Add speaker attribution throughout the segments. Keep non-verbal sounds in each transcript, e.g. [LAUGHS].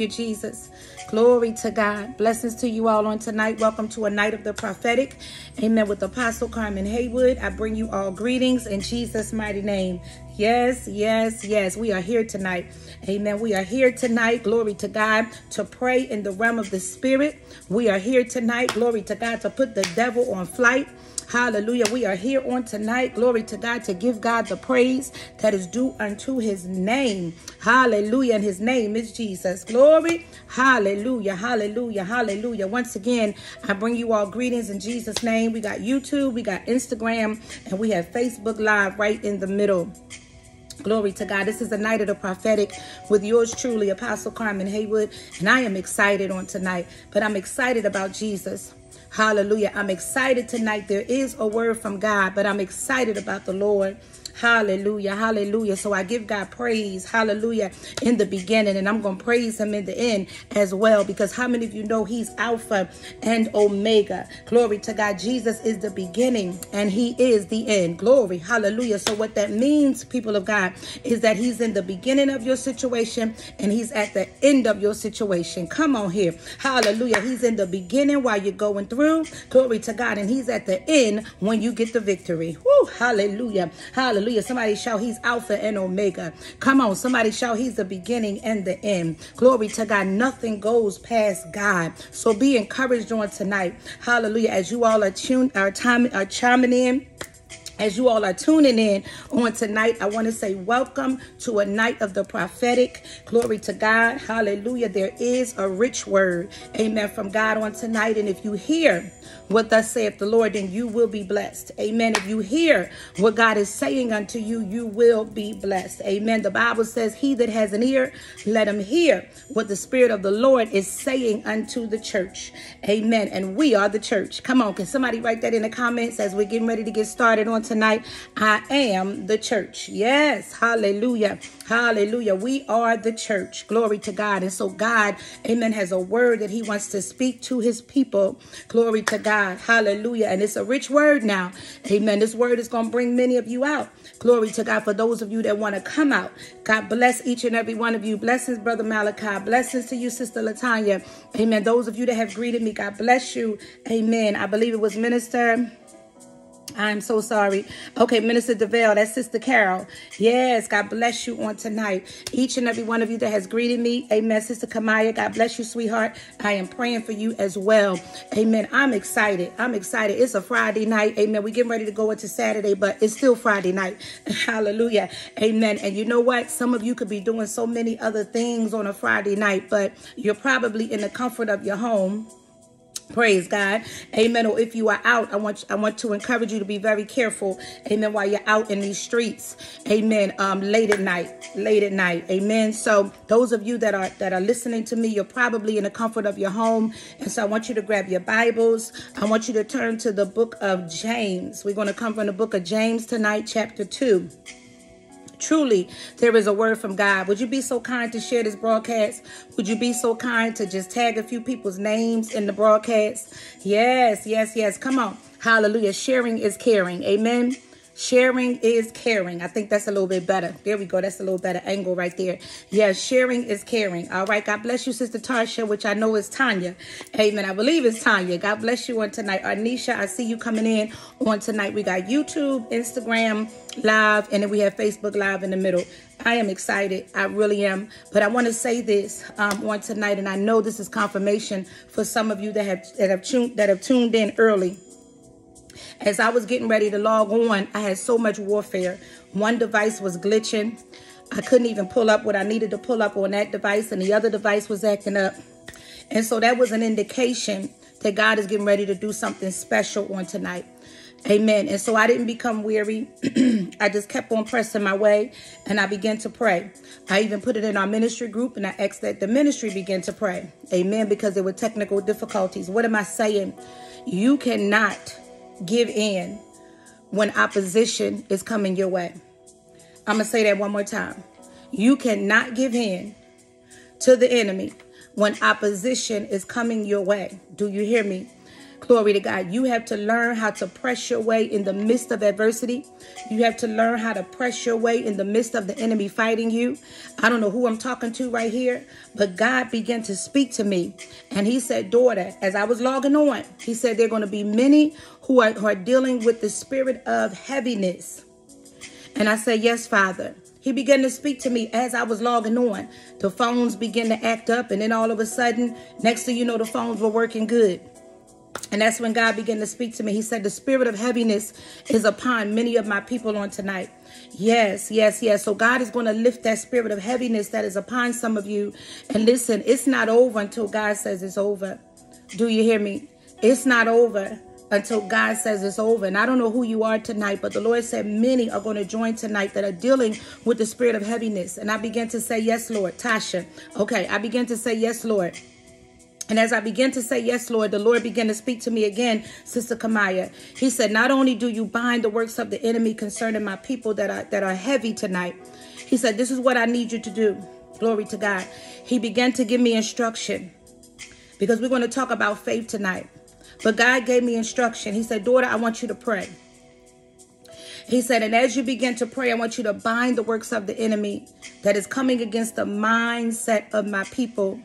Speaker 1: you, Jesus. Glory to God. Blessings to you all on tonight. Welcome to a night of the prophetic. Amen. With Apostle Carmen Haywood, I bring you all greetings in Jesus' mighty name. Yes, yes, yes. We are here tonight. Amen. We are here tonight. Glory to God to pray in the realm of the spirit. We are here tonight. Glory to God to put the devil on flight. Hallelujah. We are here on tonight. Glory to God to give God the praise that is due unto his name. Hallelujah. And his name is Jesus. Glory. Hallelujah. Hallelujah. Hallelujah. Once again, I bring you all greetings in Jesus' name. We got YouTube, we got Instagram, and we have Facebook Live right in the middle. Glory to God. This is the night of the prophetic with yours truly, Apostle Carmen Haywood. And I am excited on tonight, but I'm excited about Jesus. Hallelujah. I'm excited tonight. There is a word from God, but I'm excited about the Lord. Hallelujah. Hallelujah. So I give God praise. Hallelujah. In the beginning. And I'm going to praise him in the end as well. Because how many of you know he's Alpha and Omega? Glory to God. Jesus is the beginning and he is the end. Glory. Hallelujah. So what that means, people of God, is that he's in the beginning of your situation and he's at the end of your situation. Come on here. Hallelujah. He's in the beginning while you're going through. Glory to God. And he's at the end when you get the victory. Woo. Hallelujah. Hallelujah. Hallelujah. Somebody shout, He's Alpha and Omega. Come on. Somebody shout, He's the beginning and the end. Glory to God. Nothing goes past God. So be encouraged on tonight. Hallelujah. As you all are tuned, are time are chiming in as you all are tuning in on tonight, I want to say welcome to a night of the prophetic. Glory to God. Hallelujah. There is a rich word, amen, from God on tonight. And if you hear what thus saith the Lord, then you will be blessed. Amen. If you hear what God is saying unto you, you will be blessed. Amen. The Bible says, He that has an ear, let him hear what the Spirit of the Lord is saying unto the church. Amen. And we are the church. Come on. Can somebody write that in the comments as we're getting ready to get started on tonight. I am the church. Yes. Hallelujah. Hallelujah. We are the church. Glory to God. And so God, amen, has a word that he wants to speak to his people. Glory to God. Hallelujah. And it's a rich word now. Amen. This word is going to bring many of you out. Glory to God. For those of you that want to come out, God bless each and every one of you. Blessings, Brother Malachi. Blessings to you, Sister Latanya. Amen. Those of you that have greeted me, God bless you. Amen. I believe it was Minister. I'm so sorry. Okay, Minister DeVale, that's Sister Carol. Yes, God bless you on tonight. Each and every one of you that has greeted me. Amen. Sister Kamaya, God bless you, sweetheart. I am praying for you as well. Amen. I'm excited. I'm excited. It's a Friday night. Amen. We're getting ready to go into Saturday, but it's still Friday night. [LAUGHS] Hallelujah. Amen. And you know what? Some of you could be doing so many other things on a Friday night, but you're probably in the comfort of your home Praise God. Amen. Or if you are out, I want I want to encourage you to be very careful. Amen. While you're out in these streets. Amen. Um, late at night. Late at night. Amen. So those of you that are that are listening to me, you're probably in the comfort of your home. And so I want you to grab your Bibles. I want you to turn to the book of James. We're going to come from the book of James tonight, chapter 2. Truly, there is a word from God. Would you be so kind to share this broadcast? Would you be so kind to just tag a few people's names in the broadcast? Yes, yes, yes. Come on. Hallelujah. Sharing is caring. Amen. Sharing is caring. I think that's a little bit better. There we go. That's a little better angle right there. Yeah, sharing is caring. All right. God bless you, Sister Tarsha, which I know is Tanya. Amen. I believe it's Tanya. God bless you on tonight. Arnisha, I see you coming in on tonight. We got YouTube, Instagram Live, and then we have Facebook Live in the middle. I am excited. I really am. But I want to say this um, on tonight, and I know this is confirmation for some of you that have that have tuned that have tuned in early. As I was getting ready to log on, I had so much warfare. One device was glitching. I couldn't even pull up what I needed to pull up on that device, and the other device was acting up. And so that was an indication that God is getting ready to do something special on tonight. Amen. And so I didn't become weary. [CLEARS THROAT] I just kept on pressing my way and I began to pray. I even put it in our ministry group and I asked that the ministry begin to pray. Amen. Because there were technical difficulties. What am I saying? You cannot give in when opposition is coming your way. I'm going to say that one more time. You cannot give in to the enemy when opposition is coming your way. Do you hear me? Glory to God. You have to learn how to press your way in the midst of adversity. You have to learn how to press your way in the midst of the enemy fighting you. I don't know who I'm talking to right here, but God began to speak to me. And He said, Daughter, as I was logging on, He said, There are going to be many who are, who are dealing with the spirit of heaviness. And I said, Yes, Father. He began to speak to me as I was logging on. The phones began to act up, and then all of a sudden, next thing you know, the phones were working good. And that's when God began to speak to me. He said, The spirit of heaviness is upon many of my people on tonight. Yes, yes, yes. So God is going to lift that spirit of heaviness that is upon some of you. And listen, it's not over until God says it's over. Do you hear me? It's not over until God says it's over. And I don't know who you are tonight, but the Lord said many are going to join tonight that are dealing with the spirit of heaviness. And I began to say, Yes, Lord. Tasha. Okay, I began to say, Yes, Lord. And as I began to say, Yes, Lord, the Lord began to speak to me again, Sister Kamaya. He said, Not only do you bind the works of the enemy concerning my people that are that are heavy tonight, he said, This is what I need you to do. Glory to God. He began to give me instruction because we're going to talk about faith tonight. But God gave me instruction. He said, Daughter, I want you to pray. He said, and as you begin to pray, I want you to bind the works of the enemy that is coming against the mindset of my people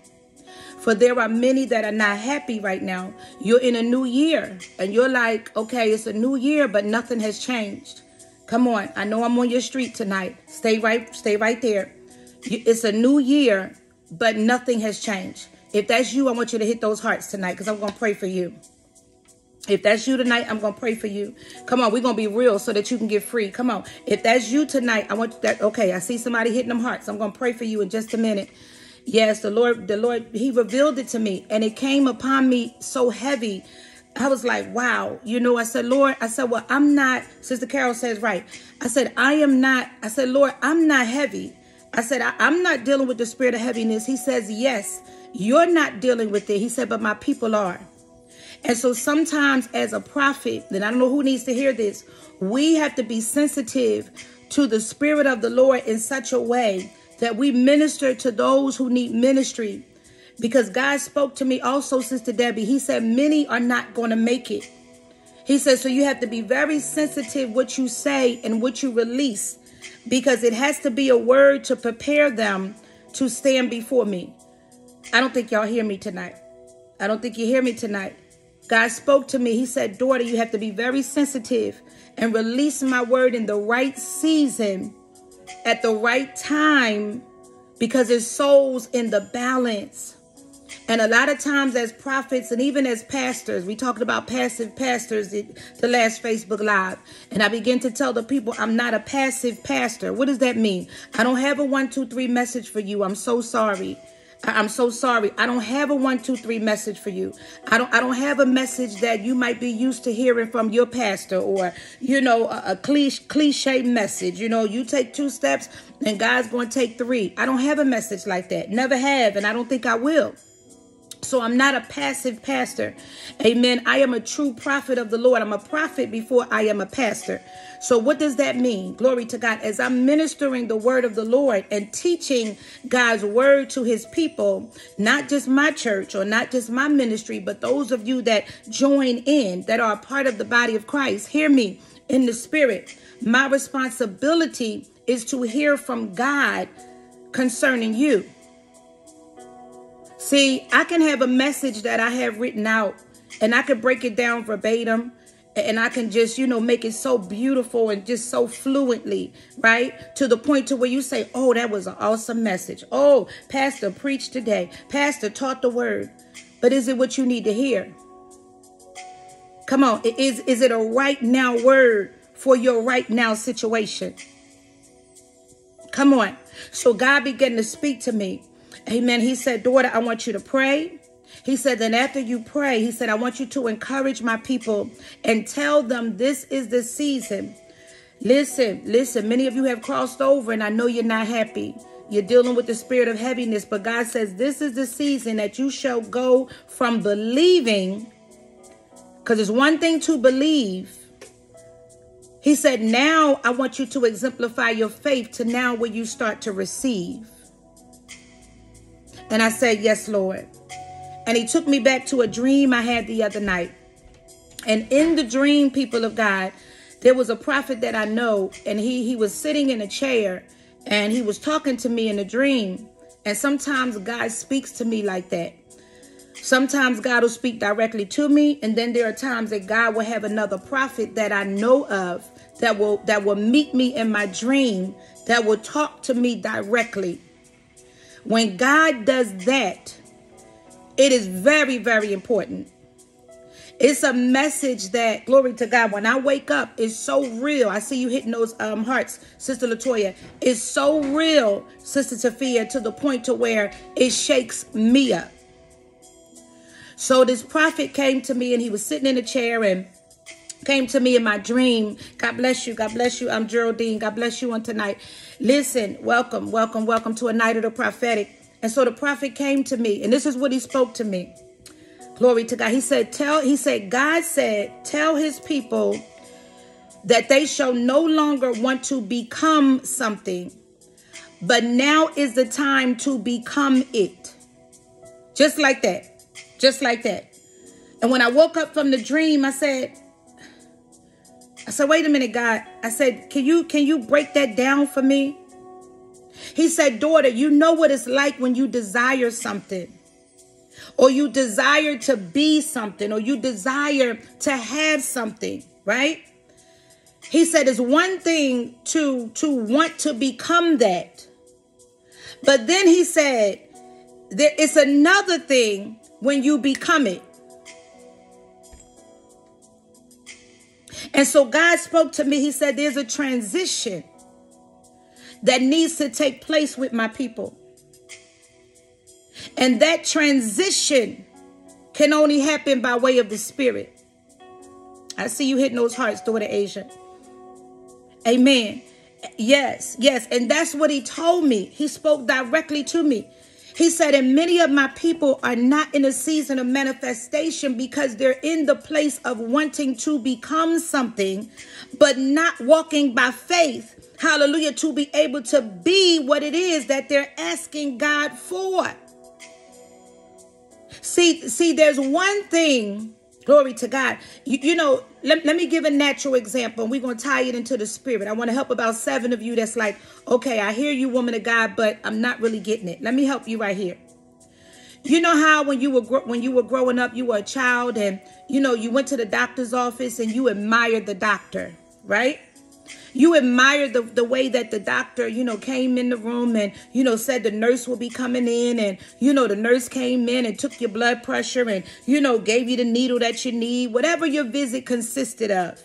Speaker 1: for there are many that are not happy right now. You're in a new year and you're like, okay, it's a new year, but nothing has changed. Come on. I know I'm on your street tonight. Stay right, stay right there. It's a new year, but nothing has changed. If that's you, I want you to hit those hearts tonight because I'm going to pray for you. If that's you tonight, I'm going to pray for you. Come on, we're to be real so that you can get free. Come on. If that's you tonight, I want that. Okay, I see somebody hitting them hearts. I'm going to pray for you in just a minute. Yes, the Lord, the Lord, He revealed it to me and it came upon me so heavy. I was like, wow. You know, I said, Lord, I said, well, I'm not, Sister Carol says, right. I said, I am not, I said, Lord, I'm not heavy. I said, I, am not dealing with the spirit of heaviness. He says, yes, you're not dealing with it. He said, but my people are. And so sometimes as a prophet, then I don't know who needs to hear this, we have to be sensitive to the spirit of the Lord in such a way that we minister to those who need ministry. Because God spoke to me also, Sister Debbie. He said, Many are not going to make it. He says, So you have to be very sensitive what you say and what you release because it has to be a word to prepare them to stand before me. I don't think y'all hear me tonight. I don't think you hear me tonight. God spoke to me. He said, Daughter, you have to be very sensitive and release my word in the right season at the right time because it's souls in the balance. And a lot of times, as prophets and even as pastors, we talked about passive pastors the last Facebook Live. And I begin to tell the people, I'm not a passive pastor. What does that mean? I don't have a one, two, three message for you. I'm so sorry. I'm so sorry. I don't have a one, two, three message for you. I don't I don't have a message that you might be used to hearing from your pastor or, you know, a, a cliche, cliche message. You know, you take two steps and God's going to take three. I don't have a message like that. Never have, and I don't think I will. So I'm not a passive pastor. Amen. I am a true prophet of the Lord. I'm a prophet before I am a pastor. So what does that mean? Glory to God. As I'm ministering the word of the Lord and teaching God's word to his people, not just my church or not just my ministry, but those of you that join in, that are a part of the body of Christ, hear me in the spirit. My responsibility is to hear from God concerning you. See, I can have a message that I have written out and I can break it down verbatim and I can just, you know, make it so beautiful and just so fluently, right? To the point to where you say, oh, that was an awesome message. Oh, pastor preached today. Pastor taught the word. But is it what you need to hear? Come on. Is, is it a right now word for your right now situation? Come on. So God began to speak to me Amen. He said, Daughter, I want you to pray. He said, then after you pray, he said, I want you to encourage my people and tell them this is the season. Listen, listen, many of you have crossed over and I know you're not happy. You're dealing with the spirit of heaviness, but God says this is the season that you shall go from believing, because it's one thing to believe. He said, now I want you to exemplify your faith to now where you start to receive. And I said, Yes, Lord. And he took me back to a dream I had the other night. And in the dream, people of God, there was a prophet that I know, and he he was sitting in a chair and he was talking to me in a dream. And sometimes God speaks to me like that. Sometimes God will speak directly to me, and then there are times that God will have another prophet that I know of that will that will meet me in my dream, that will talk to me directly. When God does that, it is very, very important. It's a message that, glory to God, when I wake up, is so real. I see you hitting those um, hearts, Sister Latoya. It's so real, Sister Sophia, to the point to where it shakes me up. So this prophet came to me and he was sitting in a chair and came to me in my dream. God bless you. God bless you. I'm Geraldine. God bless you on tonight. Listen, welcome, welcome, welcome to a night of the prophetic. And so the prophet came to me, and this is what he spoke to me. Glory to God. He said, Tell, he said, God said, tell his people that they shall no longer want to become something, but now is the time to become it. Just like that. Just like that. And when I woke up from the dream, I said, I said, wait a minute, God. I said, can you can you break that down for me? He said, daughter, you know what it's like when you desire something or you desire to be something, or you desire to have something, right? He said it's one thing to to want to become that. But then he said there it's another thing when you become it. And so God spoke to me. He said there's a transition that needs to take place with my people. And that transition can only happen by way of the Spirit. I see you hitting those hearts, daughter Asia. Amen. Yes, yes. And that's what he told me. He spoke directly to me. He said, and many of my people are not in a season of manifestation because they're in the place of wanting to become something, but not walking by faith. Hallelujah. To be able to be what it is that they're asking God for. See, see, there's one thing, glory to God. You, you know, let, let me give a natural example. We're going to tie it into the spirit. I want to help about seven of you that's like, okay, I hear you, woman of God, but I'm not really getting it. Let me help you right here. You know how when you were when you were growing up, you were a child, and you know you went to the doctor's office and you admired the doctor, right? You admired the, the way that the doctor, you know, came in the room and, you know, said the nurse will be coming in. And, you know, the nurse came in and took your blood pressure and, you know, gave you the needle that you need, whatever your visit consisted of.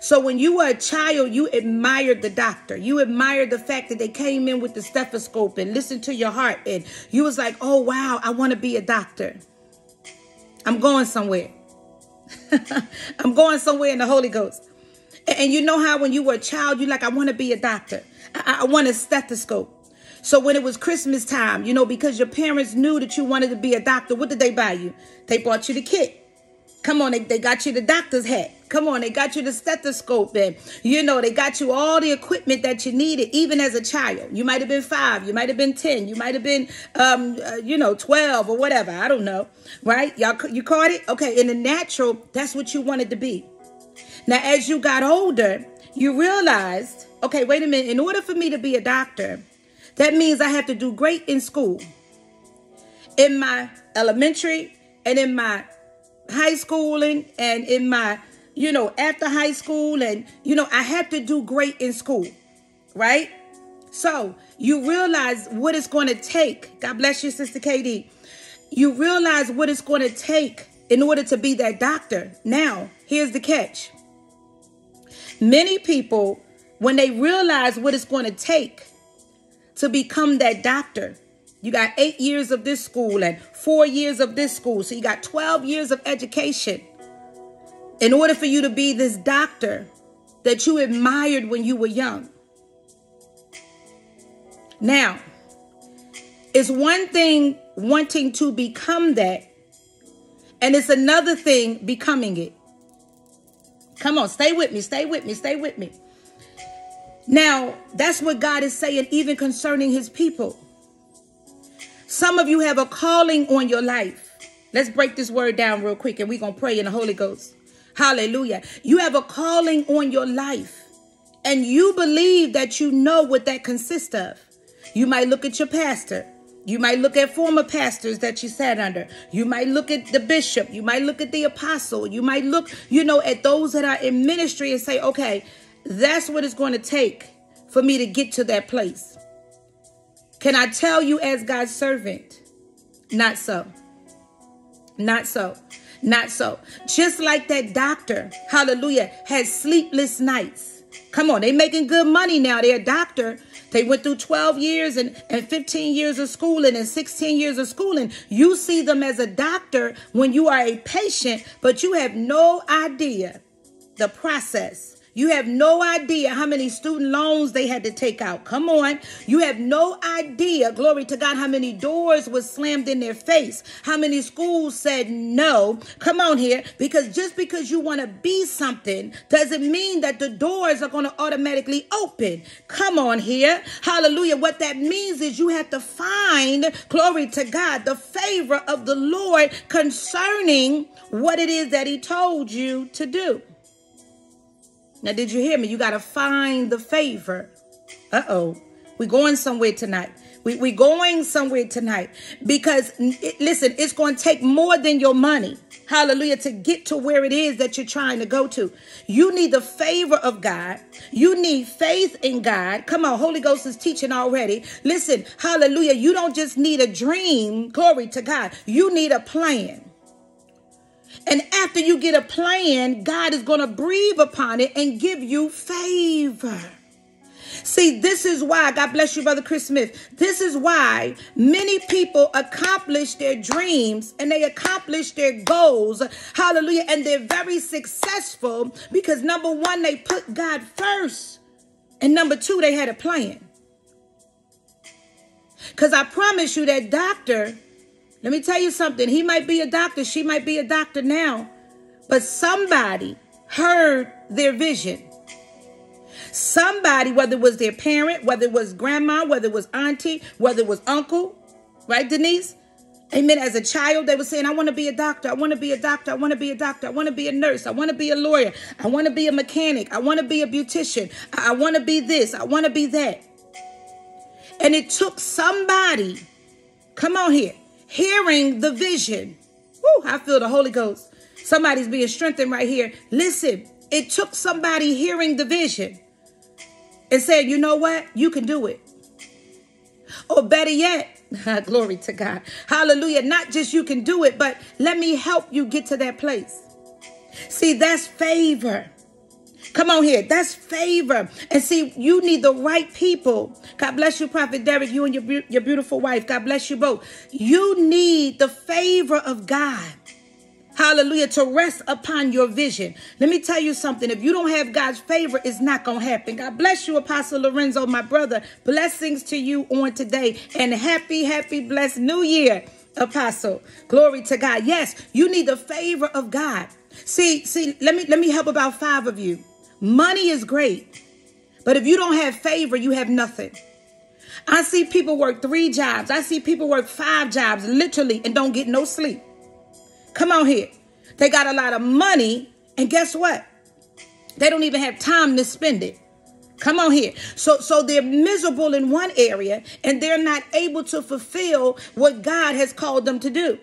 Speaker 1: So when you were a child, you admired the doctor. You admired the fact that they came in with the stethoscope and listened to your heart. And you was like, oh, wow, I want to be a doctor. I'm going somewhere. [LAUGHS] I'm going somewhere in the Holy Ghost. And you know how when you were a child, you like, I want to be a doctor. I, I want a stethoscope. So when it was Christmas time, you know, because your parents knew that you wanted to be a doctor, what did they buy you? They bought you the kit. Come on, they, they got you the doctor's hat. Come on, they got you the stethoscope and, you know, they got you all the equipment that you needed, even as a child. You might have been five, you might have been 10, you might have been, um, uh, you know, 12 or whatever. I don't know. Right? Y'all, you caught it? Okay. In the natural, that's what you wanted to be. Now, as you got older, you realized, okay, wait a minute, in order for me to be a doctor, that means I have to do great in school. In my elementary and in my high schooling and in my, you know, after high school and, you know, I have to do great in school, right? So you realize what it's going to take. God bless you, Sister KD. You realize what it's going to take in order to be that doctor. Now, here's the catch. Many people, when they realize what it's going to take to become that doctor, you got eight years of this school and four years of this school. So you got 12 years of education. In order for you to be this doctor that you admired when you were young. Now, it's one thing wanting to become that, and it's another thing becoming it. Come on, stay with me, stay with me, stay with me. Now, that's what God is saying, even concerning his people. Some of you have a calling on your life. Let's break this word down real quick and we're going to pray in the Holy Ghost. Hallelujah. You have a calling on your life, and you believe that you know what that consists of. You might look at your pastor. You might look at former pastors that you sat under. You might look at the bishop. You might look at the apostle. You might look, you know, at those that are in ministry and say, okay, that's what it's going to take for me to get to that place. Can I tell you, as God's servant, not so. Not so. Not so. Just like that doctor, hallelujah, has sleepless nights. Come on, they making good money now. They're a doctor. They went through 12 years and, and 15 years of schooling and 16 years of schooling. You see them as a doctor when you are a patient, but you have no idea the process you have no idea how many student loans they had to take out. Come on. You have no idea, glory to God, how many doors was slammed in their face, how many schools said no. Come on here. Because just because you want to be something doesn't mean that the doors are going to automatically open. Come on here. Hallelujah. What that means is you have to find, glory to God, the favor of the Lord concerning what it is that He told you to do. Now, did you hear me? You got to find the favor. Uh oh. We're going somewhere tonight. We, we're going somewhere tonight because, it, listen, it's going to take more than your money. Hallelujah. To get to where it is that you're trying to go to. You need the favor of God. You need faith in God. Come on. Holy Ghost is teaching already. Listen. Hallelujah. You don't just need a dream. Glory to God. You need a plan. And after you get a plan, God is going to breathe upon it and give you favor. See, this is why, God bless you, Brother Chris Smith. This is why many people accomplish their dreams and they accomplish their goals. Hallelujah. And they're very successful because number one, they put God first. And number two, they had a plan. Because I promise you that doctor let me tell you something. He might be a doctor, she might be a doctor now, but somebody heard their vision. Somebody, whether it was their parent, whether it was grandma, whether it was auntie, whether it was uncle, right, Denise? Amen. As a child, they were saying, I want to be a doctor. I want to be a doctor. I want to be a doctor. I want to be a nurse. I want to be a lawyer. I want to be a mechanic. I want to be a beautician. I want to be this. I want to be that. And it took somebody, come on here, hearing the vision. Woo, I feel the Holy Ghost. Somebody's being strengthened right here. Listen, it took somebody hearing the vision and said, you know what? You can do it. Or better yet, [LAUGHS] glory to God. Hallelujah. Not just you can do it, but let me help you get to that place. See, that's favor. Come on here. That's favor. And see, you need the right people. God bless you, Prophet Derek, you and your, your beautiful wife. God bless you both. You need the favor of God. Hallelujah. To rest upon your vision. Let me tell you something. If you don't have God's favor, it's not going to happen. God bless you, Apostle Lorenzo, my brother. Blessings to you on today. And happy, happy, blessed new year, Apostle. Glory to God. Yes, you need the favor of God. See, see, let me let me help about five of you. Money is great, but if you don't have favor, you have nothing. I see people work three jobs. I see people work five jobs, literally, and don't get no sleep. Come on here. They got a lot of money, and guess what? They don't even have time to spend it. Come on here. So so they're miserable in one area and they're not able to fulfill what God has called them to do.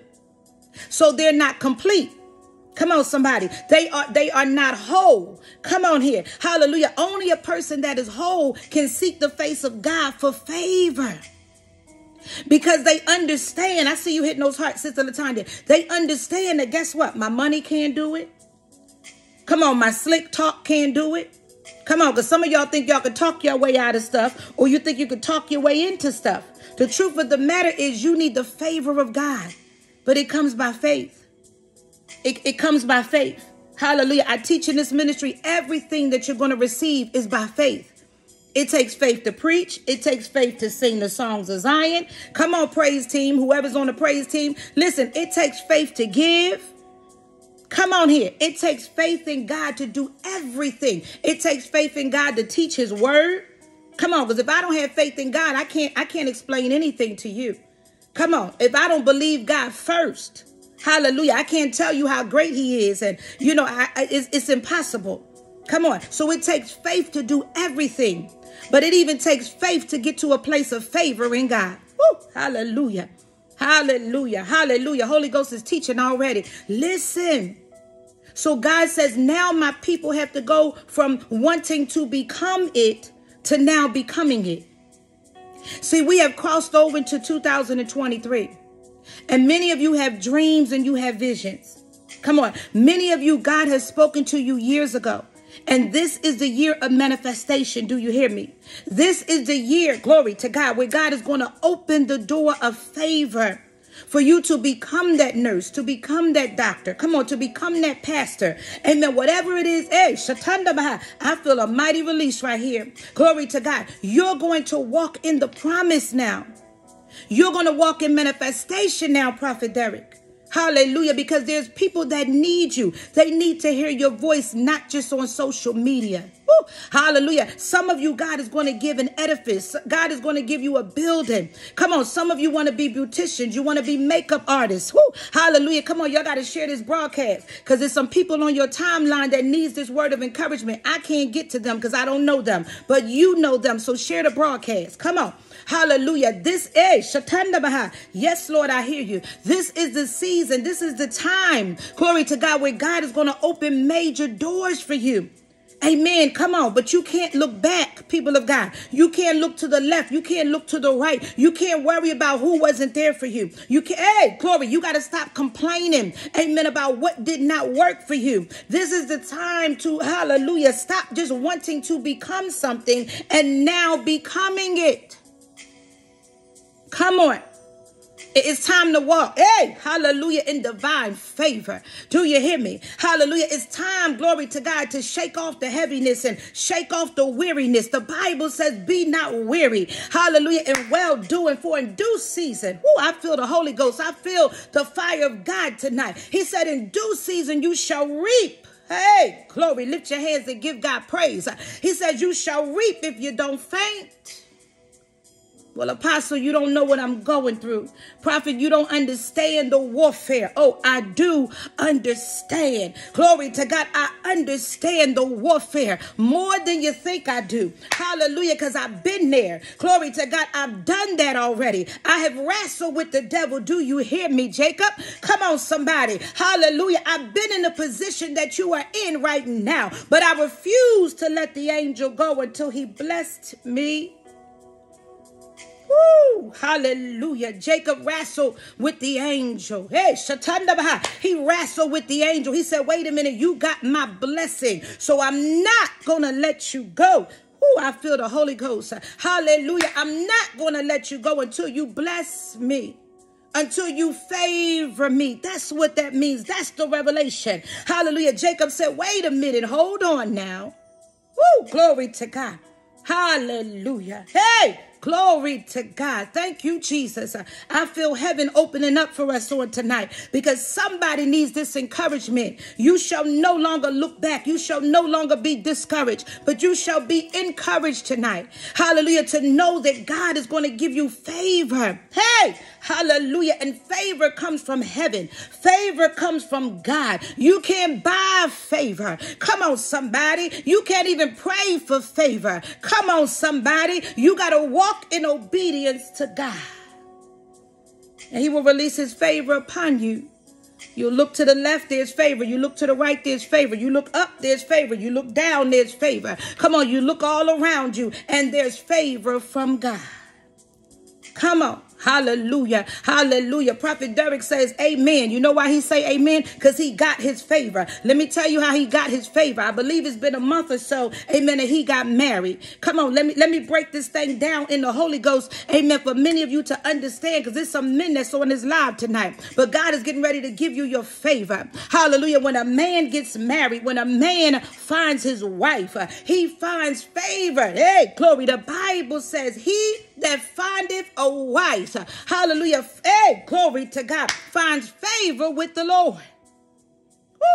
Speaker 1: So they're not complete. Come on, somebody. They are they are not whole. Come on here. Hallelujah. Only a person that is whole can seek the face of God for favor. Because they understand. I see you hitting those hearts, Sister Latanya. They understand that guess what? My money can't do it. Come on, my slick talk can't do it. Come on, because some of y'all think y'all can talk your way out of stuff, or you think you could talk your way into stuff. The truth of the matter is you need the favor of God, but it comes by faith. It, it comes by faith. Hallelujah. I teach in this ministry everything that you're going to receive is by faith. It takes faith to preach. It takes faith to sing the songs of Zion. Come on, praise team. Whoever's on the praise team. Listen, it takes faith to give. Come on here. It takes faith in God to do everything. It takes faith in God to teach his word. Come on, because if I don't have faith in God, I can't I can't explain anything to you. Come on. If I don't believe God first, Hallelujah. I can't tell you how great he is. And, you know, I, I, it's, it's impossible. Come on. So it takes faith to do everything. But it even takes faith to get to a place of favor in God. Woo, hallelujah. Hallelujah. Hallelujah. Holy Ghost is teaching already. Listen. So God says, now my people have to go from wanting to become it to now becoming it. See, we have crossed over into 2023. And many of you have dreams and you have visions. Come on. Many of you, God has spoken to you years ago. And this is the year of manifestation. Do you hear me? This is the year, glory to God, where God is going to open the door of favor for you to become that nurse, to become that doctor. Come on, to become that pastor. Amen. Whatever it is, hey, Shatanda Baha, I feel a mighty release right here. Glory to God. You're going to walk in the promise now. You're going to walk in manifestation now, Prophet Derek. Hallelujah. Because there's people that need you. They need to hear your voice, not just on social media. Woo. Hallelujah. Some of you, God is going to give an edifice. God is going to give you a building. Come on. Some of you want to be beauticians. You want to be makeup artists. Woo. Hallelujah. Come on. Y'all got to share this broadcast because there's some people on your timeline that needs this word of encouragement. I can't get to them because I don't know them, but you know them. So share the broadcast. Come on. Hallelujah. This is Shatanda Baha. Yes, Lord, I hear you. This is the season. This is the time. Glory to God, where God is going to open major doors for you. Amen. Come on. But you can't look back, people of God. You can't look to the left. You can't look to the right. You can't worry about who wasn't there for you. You can't, hey, glory, you got to stop complaining. Amen. About what did not work for you. This is the time to, hallelujah, stop just wanting to become something and now becoming it. Come on. It's time to walk. Hey, hallelujah, in divine favor. Do you hear me? Hallelujah. It's time, glory to God, to shake off the heaviness and shake off the weariness. The Bible says, Be not weary. Hallelujah. And well doing for in due season. Oh, I feel the Holy Ghost. I feel the fire of God tonight. He said, In due season you shall reap. Hey, glory. Lift your hands and give God praise. He says, You shall reap if you don't faint. Well, Apostle, you don't know what I'm going through. Prophet, you don't understand the warfare. Oh, I do understand. Glory to God. I understand the warfare more than you think I do. Hallelujah, because I've been there. Glory to God. I've done that already. I have wrestled with the devil. Do you hear me, Jacob? Come on, somebody. Hallelujah. I've been in the position that you are in right now, but I refuse to let the angel go until he blessed me Woo! Hallelujah. Jacob wrestled with the angel. Hey, Shatanda Baha. He wrestled with the angel. He said, Wait a minute, you got my blessing. So I'm not gonna let you go. Ooh, I feel the Holy Ghost. Hallelujah. I'm not gonna let you go until you bless me until you favor me. That's what that means. That's the revelation. Hallelujah. Jacob said, wait a minute, hold on now. Woo, glory to God. Hallelujah. Hey, Glory to God. Thank you, Jesus. I feel heaven opening up for us on tonight because somebody needs this encouragement. You shall no longer look back. You shall no longer be discouraged, but you shall be encouraged tonight. Hallelujah. To know that God is going to give you favor. Hey, hallelujah. And favor comes from heaven, favor comes from God. You can't buy favor. Come on, somebody. You can't even pray for favor. Come on, somebody. You got to walk in obedience to God. And he will release his favor upon you. You look to the left, there's favor. You look to the right, there's favor. You look up, there's favor. You look down, there's favor. Come on, you look all around you, and there's favor from God. Come on. Hallelujah. Hallelujah. Prophet Derek says amen. You know why he say amen? Because he got his favor. Let me tell you how he got his favor. I believe it's been a month or so, amen, and he got married. Come on, let me let me break this thing down in the Holy Ghost. Amen. For many of you to understand, because there's some men that's on his live tonight. But God is getting ready to give you your favor. Hallelujah. When a man gets married, when a man finds his wife, he finds favor. Hey, glory. The Bible says he that findeth a wife, hallelujah, hey, glory to God, finds favor with the Lord.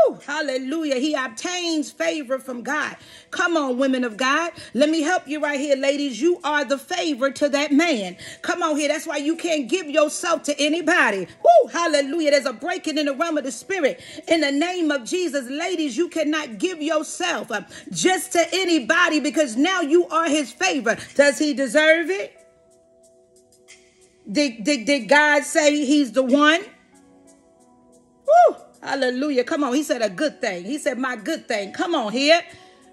Speaker 1: Woo! Hallelujah. He obtains favor from God. Come on, women of God. Let me help you right here, ladies. You are the favor to that man. Come on here. That's why you can't give yourself to anybody. Woo! Hallelujah. There's a breaking in the realm of the spirit. In the name of Jesus, ladies, you cannot give yourself uh, just to anybody because now you are his favor. Does he deserve it? Did, did, did God say he's the one? Woo! Hallelujah. Come on. He said a good thing. He said, my good thing. Come on here.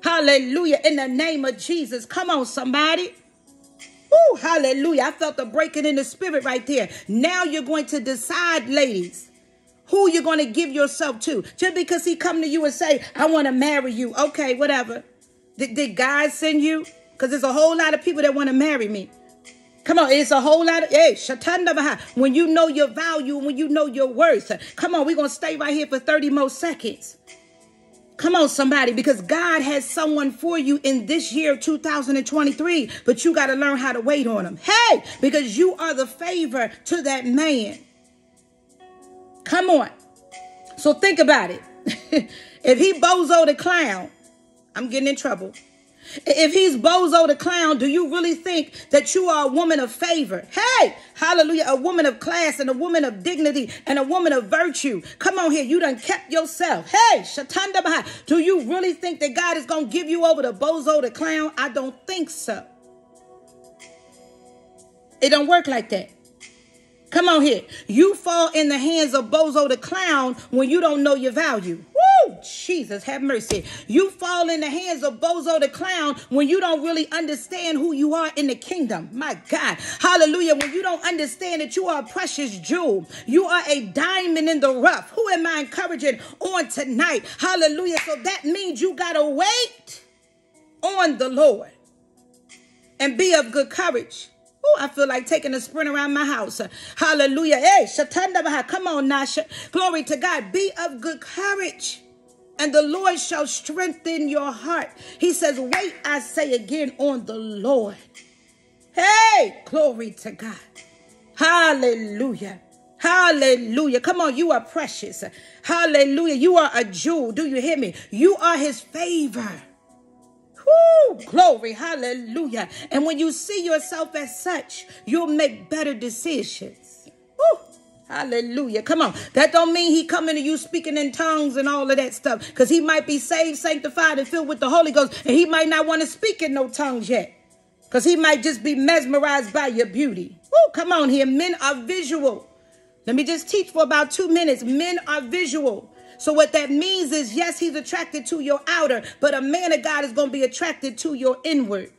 Speaker 1: Hallelujah. In the name of Jesus. Come on, somebody. Oh, hallelujah. I felt the breaking in the spirit right there. Now you're going to decide, ladies, who you're going to give yourself to. Just because he come to you and say, I want to marry you. Okay, whatever. Did, did God send you? Because there's a whole lot of people that want to marry me. Come on, it's a whole lot of hey. When you know your value, when you know your worth. Come on, we're gonna stay right here for 30 more seconds. Come on, somebody, because God has someone for you in this year 2023, but you got to learn how to wait on him. Hey, because you are the favor to that man. Come on. So think about it. [LAUGHS] if he bozo the clown, I'm getting in trouble. If he's Bozo the clown, do you really think that you are a woman of favor? Hey, hallelujah, a woman of class and a woman of dignity and a woman of virtue. Come on here, you done kept yourself. Hey, Shatanda Baha, do you really think that God is going to give you over to Bozo the clown? I don't think so. It don't work like that. Come on here. You fall in the hands of Bozo the clown when you don't know your value. Woo! Jesus, have mercy. You fall in the hands of Bozo the clown when you don't really understand who you are in the kingdom. My God. Hallelujah. When you don't understand that you are a precious jewel, you are a diamond in the rough. Who am I encouraging on tonight? Hallelujah. So that means you got to wait on the Lord and be of good courage. Oh, I feel like taking a sprint around my house. Hallelujah. Hey, Shatanda Come on, Nasha. Glory to God. Be of good courage. And the Lord shall strengthen your heart. He says, Wait, I say again, on the Lord. Hey, glory to God. Hallelujah. Hallelujah. Come on, you are precious. Hallelujah. You are a jewel. Do you hear me? You are his favor. Woo, glory, hallelujah. And when you see yourself as such, you'll make better decisions. Woo, hallelujah. Come on. That don't mean he coming to you speaking in tongues and all of that stuff. Because he might be saved, sanctified, and filled with the Holy Ghost. And he might not want to speak in no tongues yet. Because he might just be mesmerized by your beauty. Oh, come on here. Men are visual. Let me just teach for about two minutes. Men are visual. So what that means is, yes, he's attracted to your outer, but a man of God is going to be attracted to your inward,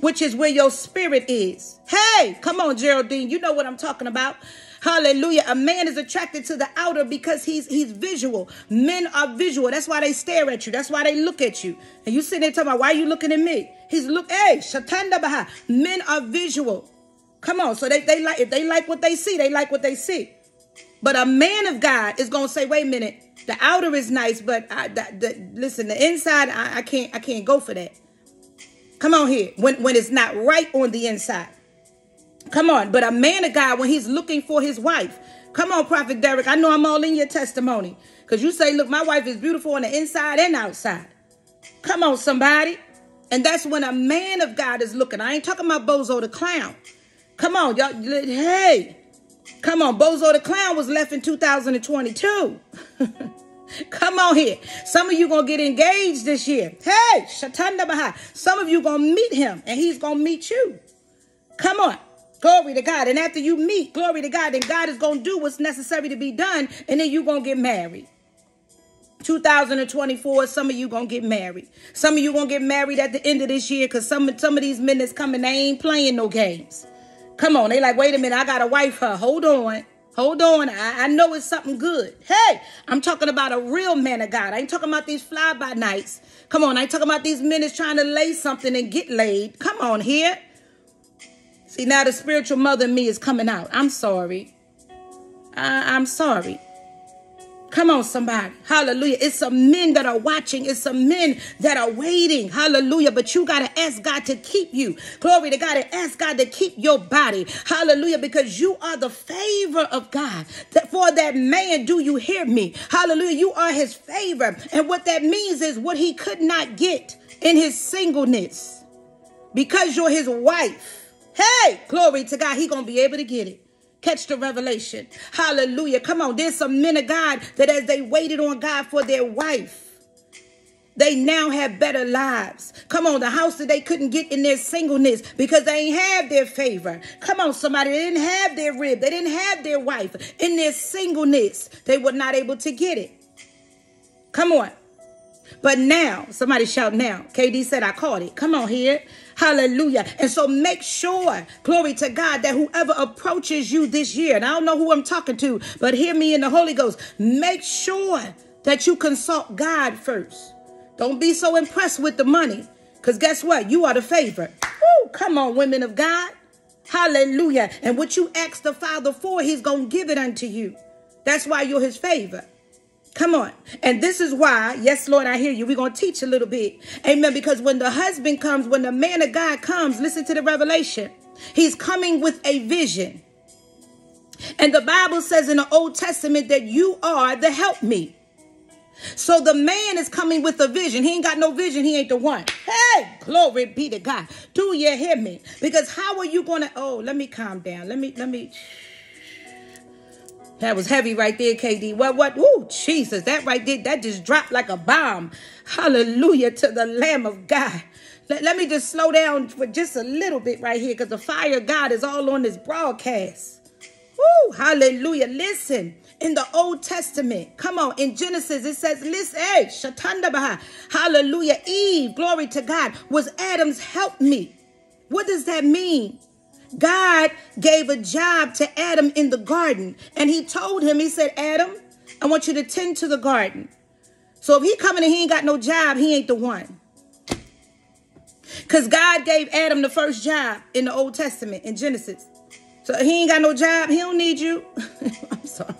Speaker 1: which is where your spirit is. Hey, come on, Geraldine. You know what I'm talking about. Hallelujah. A man is attracted to the outer because he's he's visual. Men are visual. That's why they stare at you. That's why they look at you. And you sitting there talking about why are you looking at me? He's look, hey, Shatanda Baha. Men are visual. Come on. So they, they like if they like what they see, they like what they see. But a man of God is gonna say, wait a minute, the outer is nice, but I, the, the, listen, the inside, I, I can't, I can't go for that. Come on here, when when it's not right on the inside. Come on, but a man of God, when he's looking for his wife, come on, Prophet Derek. I know I'm all in your testimony because you say, look, my wife is beautiful on the inside and outside. Come on, somebody. And that's when a man of God is looking. I ain't talking about Bozo the clown. Come on, y'all. Hey, Come on, Bozo the Clown was left in 2022. [LAUGHS] Come on here. Some of you going to get engaged this year. Hey, Shatanda Baha. Some of you going to meet him and he's going to meet you. Come on. Glory to God. And after you meet, glory to God, then God is going to do what's necessary to be done. And then you're going to get married. 2024, some of you going to get married. Some of you going to get married at the end of this year because some, some of these men that's coming, they ain't playing no games. Come on, they like, wait a minute, I got a wife her. Hold on. Hold on. I, I know it's something good. Hey, I'm talking about a real man of God. I ain't talking about these fly-by nights. Come on, I ain't talking about these men that's trying to lay something and get laid. Come on here. See, now the spiritual mother in me is coming out. I'm sorry. I, I'm sorry. Come on, somebody. Hallelujah. It's some men that are watching. It's some men that are waiting. Hallelujah. But you got to ask God to keep you. Glory to God. And ask God to keep your body. Hallelujah. Because you are the favor of God. For that man, do you hear me? Hallelujah. You are his favor. And what that means is what he could not get in his singleness. Because you're his wife. Hey, glory to God. He going to be able to get it. Catch the revelation. Hallelujah. Come on. There's some men of God that as they waited on God for their wife, they now have better lives. Come on, the house that they couldn't get in their singleness because they ain't have their favor. Come on, somebody, they didn't have their rib. They didn't have their wife. In their singleness, they were not able to get it. Come on. But now, somebody shout now. KD said, I caught it. Come on here. Hallelujah. And so make sure, glory to God, that whoever approaches you this year, and I don't know who I'm talking to, but hear me in the Holy Ghost, make sure that you consult God first. Don't be so impressed with the money. Because guess what? You are the favorite. Woo, come on, women of God. Hallelujah. And what you ask the Father for, He's going to give it unto you. That's why you're His favorite. Come on. And this is why, yes, Lord, I hear you. We're going to teach a little bit. Amen. Because when the husband comes, when the man of God comes, listen to the revelation. He's coming with a vision. And the Bible says in the Old Testament that you are the helpmeet. So the man is coming with a vision. He ain't got no vision. He ain't the one. Hey, glory be to God. Do you hear me? Because how are you going to, oh, let me calm down. Let me, let me. That was heavy right there, KD. What, what? Ooh, Jesus. That right there, that just dropped like a bomb. Hallelujah to the Lamb of God. Let, let me just slow down for just a little bit right here because the fire of God is all on this broadcast. Woo, hallelujah. Listen, in the Old Testament, come on, in Genesis, it says, listen, hey, Shatanda hallelujah. Eve, glory to God, was Adam's helpmeet. What does that mean? God gave a job to Adam in the garden. And he told him, he said, Adam, I want you to tend to the garden. So if he coming and he ain't got no job, he ain't the one. Because God gave Adam the first job in the Old Testament in Genesis. So he ain't got no job. He don't need you. [LAUGHS] I'm sorry.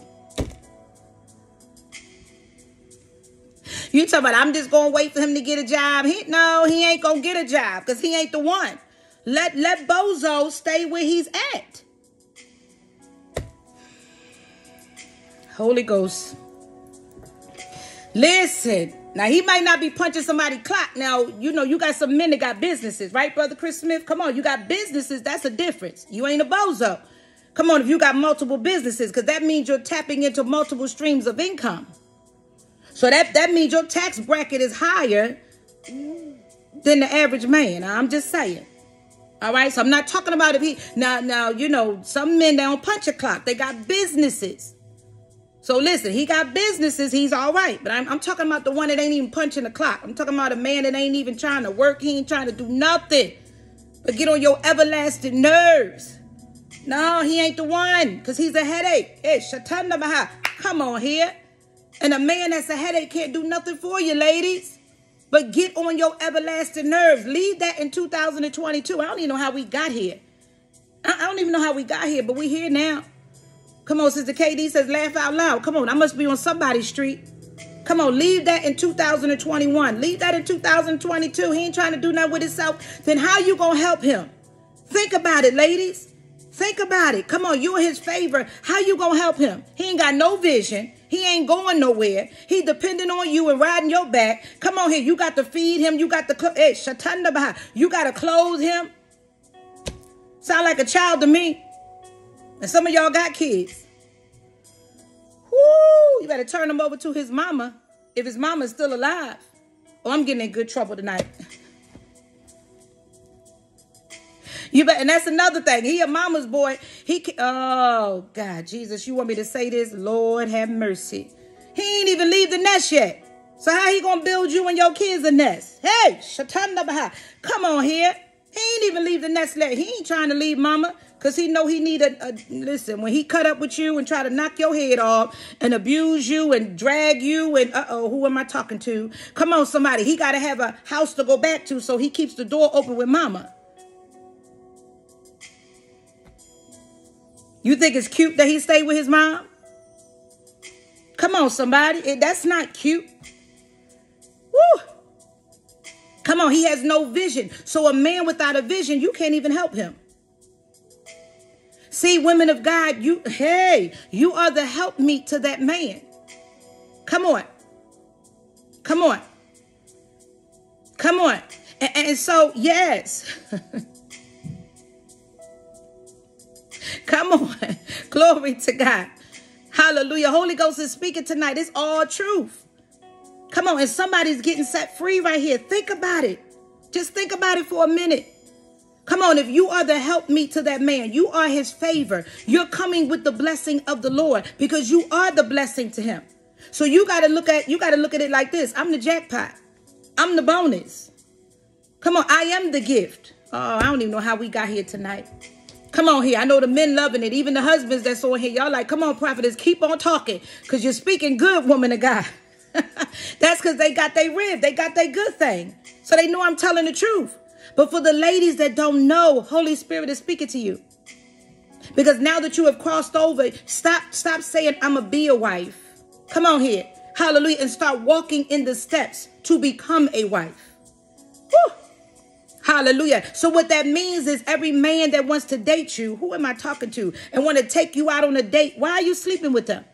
Speaker 1: You talking about I'm just gonna wait for him to get a job? He no, he ain't gonna get a job because he ain't the one. Let let Bozo stay where he's at. Holy Ghost. Listen. Now he might not be punching somebody clock. Now, you know, you got some men that got businesses, right, Brother Chris Smith? Come on, you got businesses. That's a difference. You ain't a bozo. Come on, if you got multiple businesses, because that means you're tapping into multiple streams of income. So that, that means your tax bracket is higher than the average man. I'm just saying. All right, so I'm not talking about if he now now you know some men they don't punch a clock. They got businesses. So listen, he got businesses. He's all right, but I'm, I'm talking about the one that ain't even punching the clock. I'm talking about a man that ain't even trying to work. He ain't trying to do nothing but get on your everlasting nerves. No, he ain't the one because he's a headache. Hey, Shatanda Baha, come on here. And a man that's a headache can't do nothing for you, ladies. But get on your everlasting nerves. Leave that in 2022. I don't even know how we got here. I, don't even know how we got here, but we here now. Come on, Sister KD says, laugh out loud. Come on, I must be on somebody's street. Come on, leave that in 2021. Leave that in 2022. He ain't trying to do nothing with himself. Then how you going to help him? Think about it, ladies. Think about it. Come on, you in his favor. How you going to help him? He ain't got no vision. He ain't going nowhere. He depending on you and riding your back. Come on here. You got to feed him. You got to, hey, shatanda. You got to clothe him. Sound like a child to me. And some of y'all got kids. Whoo, you better turn him over to his mama if his mama is still alive. Oh, I'm getting in good trouble tonight. You bet, and that's another thing. He a mama's boy. He oh God, Jesus, you want me to say this? Lord have mercy. He ain't even leave the nest yet. So how he gonna build you and your kids a nest? Hey, Shatanda Baha, come on here. He ain't even leave the nest yet. He ain't trying to leave mama. Cause he know he need a, a, listen, when he cut up with you and try to knock your head off and abuse you and drag you and uh-oh, who am I talking to? Come on, somebody. He gotta have a house to go back to, so he keeps the door open with mama. You think it's cute that he stayed with his mom? Come on, somebody. That's not cute. Woo! Come on, he has no vision. So a man without a vision, you can't even help him. See, women of God, you, hey, you are the helpmeet to that man. Come on. Come on. Come on. And, and so, yes. [LAUGHS] Come on. [LAUGHS] Glory to God. Hallelujah. Holy Ghost is speaking tonight. It's all truth. Come on. And somebody's getting set free right here. Think about it. Just think about it for a minute. Come on, if you are the help helpmeet to that man, you are his favor. You're coming with the blessing of the Lord because you are the blessing to him. So you got to look at you got to look at it like this. I'm the jackpot. I'm the bonus. Come on, I am the gift. Oh, I don't even know how we got here tonight. Come on here. I know the men loving it. Even the husbands that's on here. Y'all like, come on, prophetess, keep on talking. Because you're speaking good, woman of God. [LAUGHS] that's because they got their rib. They got their good thing. So they know I'm telling the truth. But for the ladies that don't know, Holy Spirit is speaking to you. Because now that you have crossed over, stop, stop saying, I'm a be a wife. Come on here. Hallelujah. And start walking in the steps to become a wife. Hallelujah. So what that means is every man that wants to date you, who am I talking to? And want to take you out on a date, why are you sleeping with them?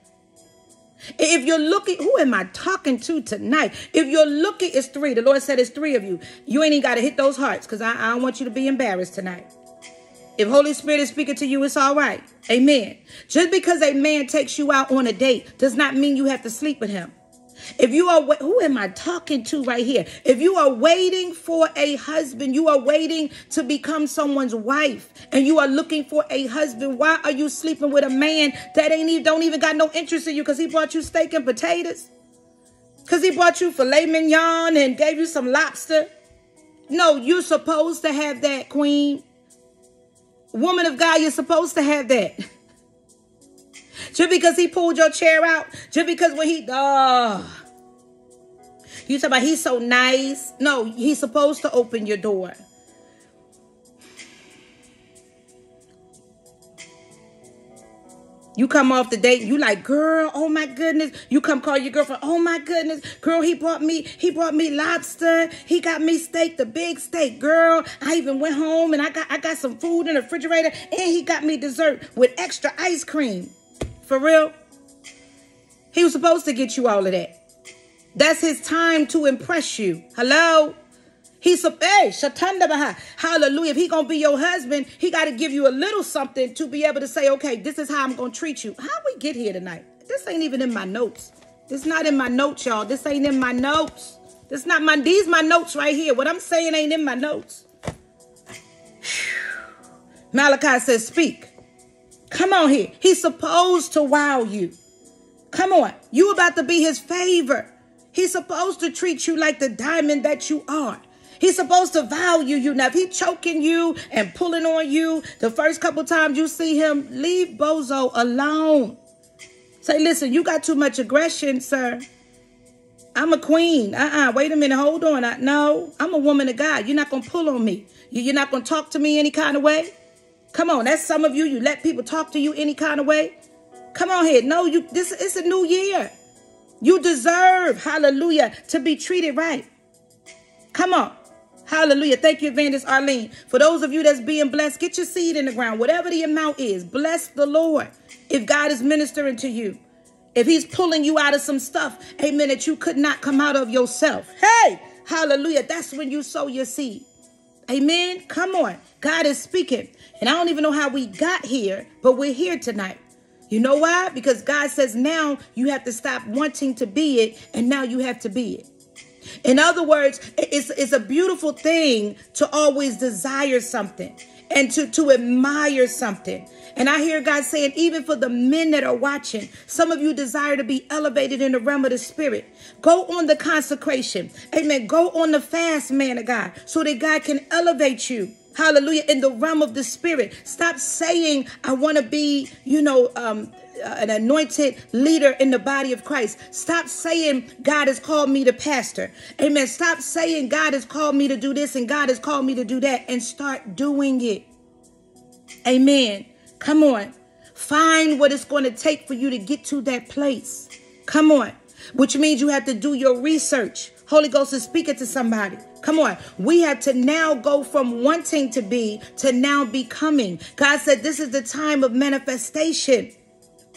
Speaker 1: If you're looking, who am I talking to tonight? If you're looking, it's three. The Lord said it's three of you. You ain't even got to hit those hearts because I, I don't want you to be embarrassed tonight. If Holy Spirit is speaking to you, it's all right. Amen. Just because a man takes you out on a date does not mean you have to sleep with him. If you are, who am I talking to right here? If you are waiting for a husband, you are waiting to become someone's wife, and you are looking for a husband. Why are you sleeping with a man that ain't even don't even got no interest in you because he brought you steak and potatoes? Because he brought you filet mignon and gave you some lobster? No, you're supposed to have that, queen. Woman of God, you're supposed to have that. [LAUGHS] Just because he pulled your chair out. Just because when he, oh. You talk about he's so nice. No, he's supposed to open your door. You come off the date, you like, girl, oh my goodness. You come call your girlfriend, oh my goodness, girl, he brought me, he brought me lobster. He got me steak, the big steak, girl. I even went home and I got I got some food in the refrigerator, and he got me dessert with extra ice cream. For real? He was supposed to get you all of that. That's his time to impress you. Hello? He's a hey, Shatanda Baha. Hallelujah. If he gonna be your husband, he got to give you a little something to be able to say, okay, this is how I'm gonna treat you. How we get here tonight? This ain't even in my notes. This not in my notes, y'all. This ain't in my notes. This not my these my notes right here. What I'm saying ain't in my notes. [SIGHS] Malachi says, speak. Come on here. He's supposed to wow you. Come on. You about to be his favor. He's supposed to treat you like the diamond that you are. He's supposed to value you. Now, if he choking you and pulling on you the first couple times you see him, leave Bozo alone. Say, listen, you got too much aggression, sir. I'm a queen. Uh-uh. Wait a minute. Hold on. I, no, I'm a woman of God. You're not going to pull on me. You're not going to talk to me any kind of way. Come on, that's some of you. You let people talk to you any kind of way. Come on here. No, you this is a new year. You deserve, hallelujah, to be treated right. Come on. Hallelujah. Thank you, Evangelist Arlene. For those of you that's being blessed, get your seed in the ground. Whatever the amount is, bless the Lord. If God is ministering to you, if he's pulling you out of some stuff, amen, that you could not come out of yourself. Hey, hallelujah. That's when you sow your seed. Amen. Come on. God is speaking. And I don't even know how we got here, but we're here tonight. You know why? Because God says now you have to stop wanting to be it, and now you have to be it. In other words, it's, it's a beautiful thing to always desire something and to, to admire something. And I hear God saying, even for the men that are watching, some of you desire to be elevated in the realm of the spirit. Go on the consecration. Amen. Go on the fast, man of God, so that God can elevate you. Hallelujah. In the realm of the spirit. Stop saying, I want to be, you know, um, an anointed leader in the body of Christ. Stop saying God has called me to pastor. Amen. Stop saying God has called me to do this and God has called me to do that and start doing it. Amen. Come on. Find what it's going to take for you to get to that place. Come on. Which means you have to do your research. Holy Ghost is speaking to somebody. Come on. We have to now go from wanting to be to now becoming. God said this is the time of manifestation.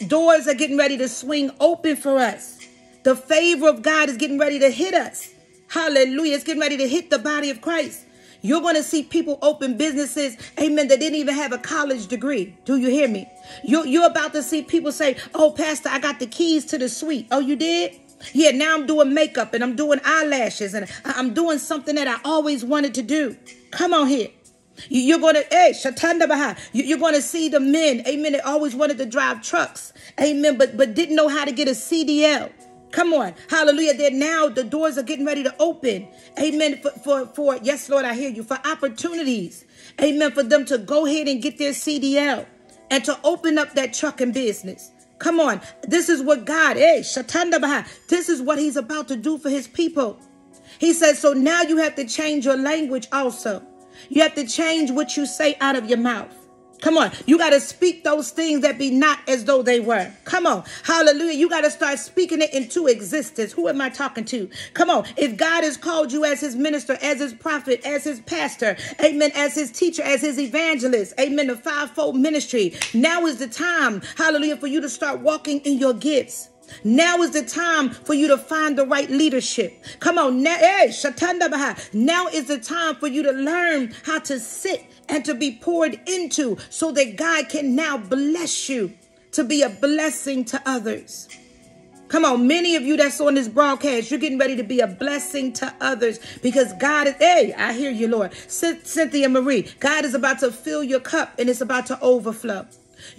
Speaker 1: Doors are getting ready to swing open for us. The favor of God is getting ready to hit us. Hallelujah. It's getting ready to hit the body of Christ. You're going to see people open businesses, amen, that didn't even have a college degree. Do you hear me? You're, you're about to see people say, Oh, Pastor, I got the keys to the suite. Oh, you did? Yeah, now I'm doing makeup and I'm doing eyelashes and I'm doing something that I always wanted to do. Come on here. You're going to, hey, Shatanda Baha. You're going to see the men, amen, that always wanted to drive trucks, amen, but, but didn't know how to get a CDL. Come on. Hallelujah. That now the doors are getting ready to open. Amen. For, for, for, yes, Lord, I hear you. For opportunities. Amen. For them to go ahead and get their CDL and to open up that trucking business. Come on. This is what God, eh, Shatanda Baha. This is what he's about to do for his people. He says, so now you have to change your language also. You have to change what you say out of your mouth. Come on. You got to speak those things that be not as though they were. Come on. Hallelujah. You got to start speaking it into existence. Who am I talking to? Come on. If God has called you as his minister, as his prophet, as his pastor, amen, as his teacher, as his evangelist, amen, the fivefold ministry, now is the time, hallelujah, for you to start walking in your gifts. Now is the time for you to find the right leadership. Come on, now, hey, Now is the time for you to learn how to sit and to be poured into so that God can now bless you to be a blessing to others. Come on, many of you that's on this broadcast, you're getting ready to be a blessing to others because God is, hey, I hear you, Lord. Cynthia Marie, God is about to fill your cup and it's about to overflow.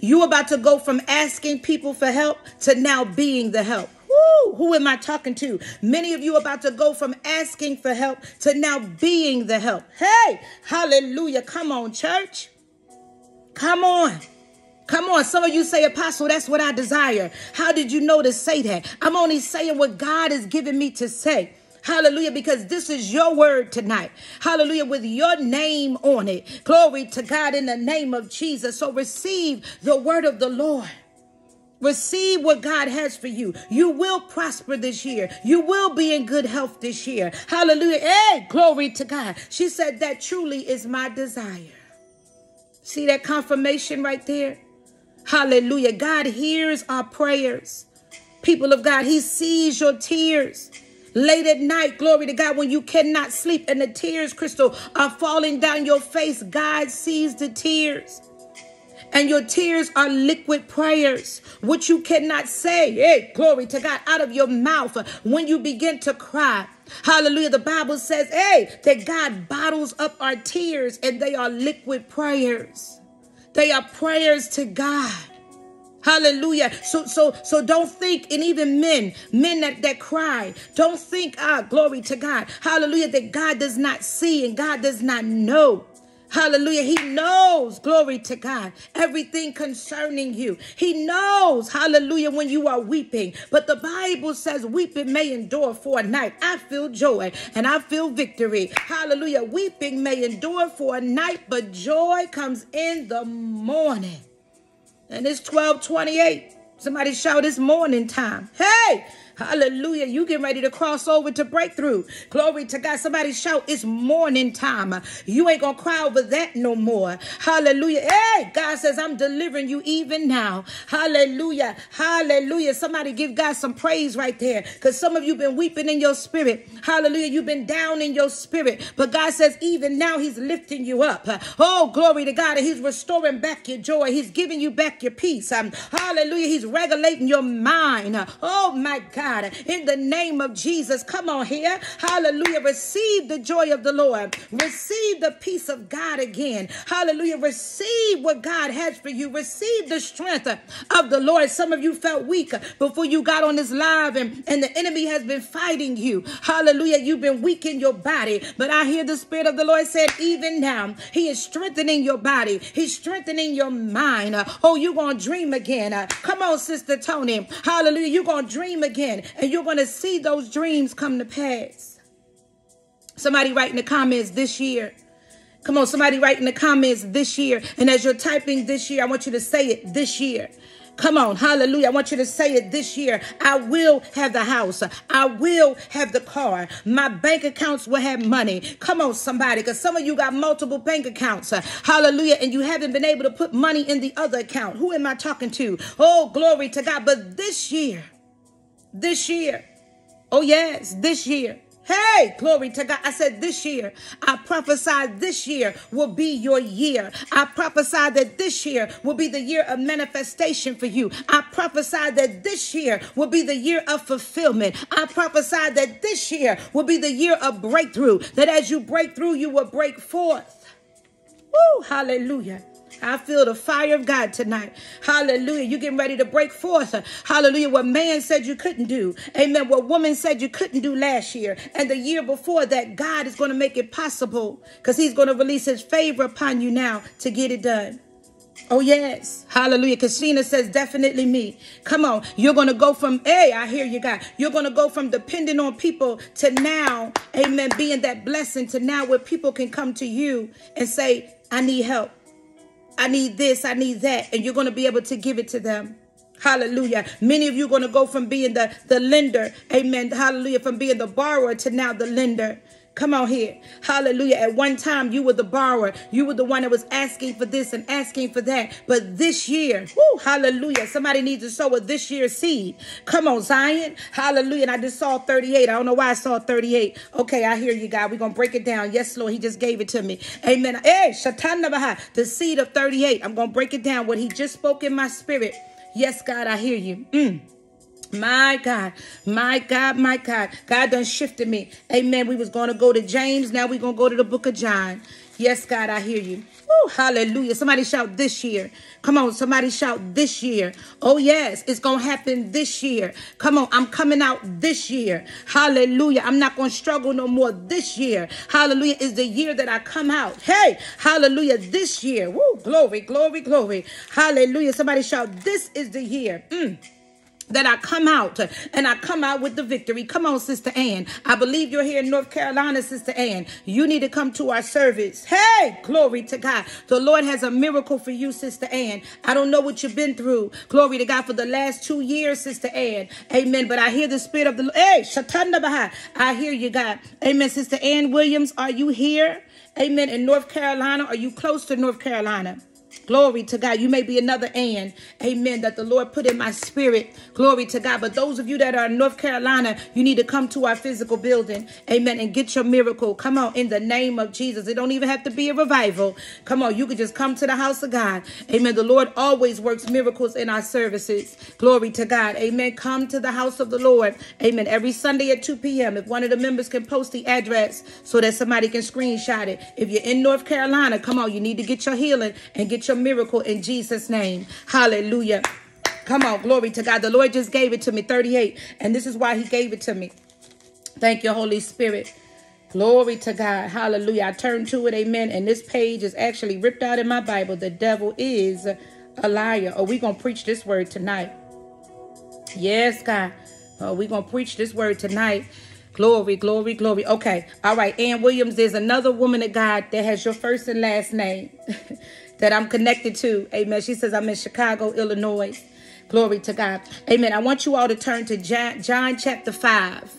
Speaker 1: You're about to go from asking people for help to now being the help. Woo, who am I talking to? Many of you about to go from asking for help to now being the help. Hey, hallelujah. Come on, church. Come on. Come on, some of you say, Apostle, that's what I desire. How did you know to say that? I'm only saying what God has given me to say. Hallelujah, because this is your word tonight. Hallelujah, with your name on it. Glory to God in the name of Jesus. So receive the word of the Lord. Receive what God has for you. You will prosper this year. You will be in good health this year. Hallelujah. Hey, glory to God. She said, That truly is my desire. See that confirmation right there? Hallelujah. God hears our prayers. People of God, He sees your tears. Late at night, glory to God, when you cannot sleep and the tears, Crystal, are falling down your face, God sees the tears and your tears are liquid prayers, which you cannot say, hey, glory to God, out of your mouth when you begin to cry. Hallelujah. The Bible says, hey, that God bottles up our tears and they are liquid prayers. They are prayers to God. Hallelujah. So so so don't think, and even men, men that, that cry, don't think, ah, glory to God. Hallelujah, that God does not see and God does not know. Hallelujah. He knows, glory to God, everything concerning you. He knows, hallelujah, when you are weeping. But the Bible says weeping may endure for a night. I feel joy and I feel victory. Hallelujah. Weeping may endure for a night, but joy comes in the morning. And it's 1228. Somebody shout, it's morning time. Hey! Hallelujah. You get ready to cross over to breakthrough. Glory to God. Somebody shout, it's morning time. You ain't going to cry over that no more. Hallelujah. Hey, God says, I'm delivering you even now. Hallelujah. Hallelujah. Somebody give God some praise right there. Because some of you been weeping in your spirit. Hallelujah. You've been down in your spirit. But God says, even now, He's lifting you up. Oh, glory to God. He's restoring back your joy. He's giving you back your peace. Um, hallelujah. He's regulating your mind. Oh, my God. God, in the name of Jesus. Come on here. Hallelujah. Receive the joy of the Lord. Receive the peace of God again. Hallelujah. Receive what God has for you. Receive the strength of the Lord. Some of you felt weak before you got on this live and, and the enemy has been fighting you. Hallelujah. You've been weak in your body. But I hear the Spirit of the Lord said, even now, He is strengthening your body. He's strengthening your mind. Oh, you're going to dream again. Come on, Sister Tony. Hallelujah. You're going to dream again and you're going to see those dreams come to pass. Somebody write in the comments this year. Come on, somebody write in the comments this year. And as you're typing this year, I want you to say it this year. Come on, hallelujah. I want you to say it this year. I will have the house. I will have the car. My bank accounts will have money. Come on, somebody, because some of you got multiple bank accounts. Hallelujah. And you haven't been able to put money in the other account. Who am I talking to? Oh, glory to God. But this year, this year, oh, yes, this year, Hey, glory to God. I said this year, I prophesied this year will be your year. I prophesied that this year will be the year of manifestation for you. I prophesied that this year will be the year of fulfillment. I prophesied that this year will be the year of breakthrough. That as you break through, you will break forth. Woo, hallelujah. I feel the fire of God tonight. Hallelujah. You getting ready to break forth. Hallelujah. What man said you couldn't do. Amen. What woman said you couldn't do last year and the year before that, God is going to make it possible because he's going to release his favor upon you now to get it done. Oh, yes. Hallelujah. Christina says, definitely me. Come on. You're going to go from, hey, I hear you, God. You're going to go from depending on people to now, amen, being that blessing to now where people can come to you and say, I need help. I need this, I need that. And you're going to be able to give it to them. Hallelujah. Many of you are going to go from being the, the lender, amen. Hallelujah. From being the borrower to now the lender. Come on here. Hallelujah. At one time, you were the borrower. You were the one that was asking for this and asking for that. But this year, whoo, hallelujah. Somebody needs to sow a this year's seed. Come on, Zion. Hallelujah. And I just saw 38. I don't know why I saw 38. Okay, I hear you, God. We're going to break it down. Yes, Lord. He just gave it to me. Amen. Hey, Shatana Baha, the seed of 38. I'm going to break it down. What he just spoke in my spirit. Yes, God, I hear you. Mm. My God, my God, my God. God done shifted me. Amen. We was going to go to James. Now we're going to go to the book of John. Yes, God, I hear you. Woo, hallelujah. Somebody shout this year. Come on, somebody shout this year. Oh, yes, it's going to happen this year. Come on, I'm coming out this year. Hallelujah. I'm not going to struggle no more this year. Hallelujah is the year that I come out. Hey, hallelujah, this year. Woo, glory, glory, glory. Hallelujah. Somebody shout, this is the year. Mm that I come out and I come out with the victory. Come on, Sister Ann. I believe you're here in North Carolina, Sister Ann. You need to come to our service. Hey, glory to God. The Lord has a miracle for you, Sister Ann. I don't know what you've been through. Glory to God for the last two years, Sister Ann. Amen. But I hear the Spirit of the Hey, Shatanda Baha. I hear you, God. Amen. Sister Ann Williams, are you here? Amen. In North Carolina, are you close to North Carolina? Glory to God. You may be another and amen, that the Lord put in my spirit. Glory to God. But those of you that are in North Carolina, you need to come to our physical building. Amen. And get your miracle. Come on, in the name of Jesus. It don't even have to be a revival. Come on, you can just come to the house of God. Amen. The Lord always works miracles in our services. Glory to God. Amen. Come to the house of the Lord. Amen. Every Sunday at 2 p.m. If one of the members can post the address so that somebody can screenshot it. If you're in North Carolina, come on, you need to get your healing and get your miracle in Jesus' name. Hallelujah. Come on, glory to God. The Lord just gave it to me, 38. And this is why he gave it to me. Thank you, Holy Spirit. Glory to God. Hallelujah. I turned to it. Amen. And this page is actually ripped out in my Bible. The devil is a liar. Are we going to preach this word tonight? Yes, God. Oh, we're going to preach this word tonight. Glory, glory, glory. Okay. All right. Ann Williams, there's another woman of God that has your first and last name. [LAUGHS] that I'm connected to. Amen. She says, I'm in Chicago, Illinois. Glory to God. Amen. I want you all to turn to John, chapter 5.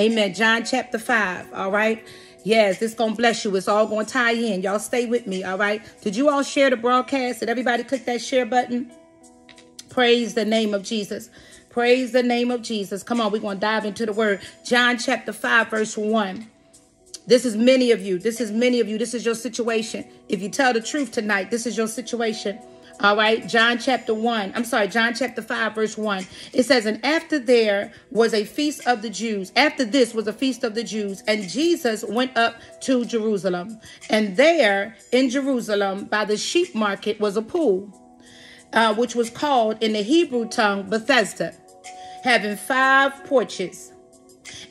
Speaker 1: Amen. John chapter 5. All right. Yes, this going to bless you. It's all going to tie in. Y'all stay with me. All right. Did you all share the broadcast? Did everybody click that share button? Praise the name of Jesus. Praise the name of Jesus. Come on, we're to dive into the word. John chapter 5, verse 1. This is many of you. This is many of you. This is your situation. If you tell the truth tonight, this is your situation. All right, John chapter 1. I'm sorry, John chapter 5, verse 1. It says, And after there was a feast of the Jews. After this was a feast of the Jews. And Jesus went up to Jerusalem. And there in Jerusalem, by the sheep market, was a pool, uh, which was called in the Hebrew tongue Bethesda, having five porches.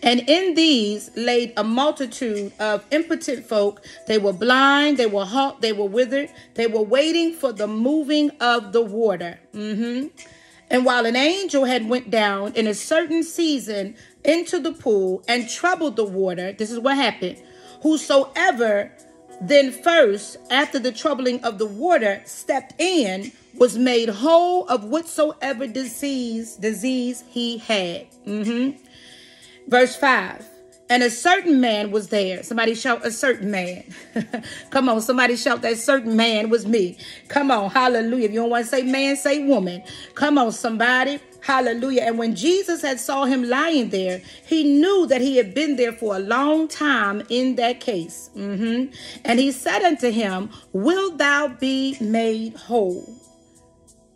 Speaker 1: And in these laid a multitude of impotent folk. They were blind, they were halt, they were withered, they were waiting for the moving of the water. Mm-hmm. And while an angel had went down in a certain season into the pool and troubled the water, this is what happened. Whosoever then first, after the troubling of the water, stepped in, was made whole of whatsoever disease disease he had. Mm-hmm. Verse 5. And a certain man was there. Somebody shout, a certain man. [LAUGHS] Come on, somebody shout, that certain man was me. Come on, hallelujah. If you don't want to say man, say woman. Come on, somebody. Hallelujah. And when Jesus had saw him lying there, he knew that he had been there for a long time in that case. Mm-hmm. And he said unto him, Will thou be made whole?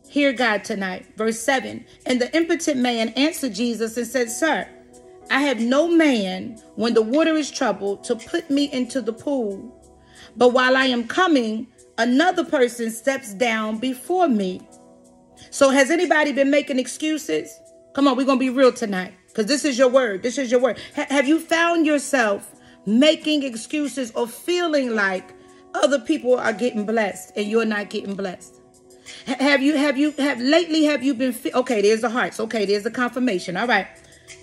Speaker 1: Hear God tonight. Verse 7. And the impotent man answered Jesus and said, Sir, I have no man when the water is troubled to put me into the pool. But while I am coming, another person steps down before me. So has anybody been making excuses? Come on, we're going to be real tonight because this is your word. This is your word. H- have you found yourself making excuses or feeling like other people are getting blessed and you're not getting blessed? Have you have you have lately have you been okay, there's the hearts. Okay, there's the confirmation. All right.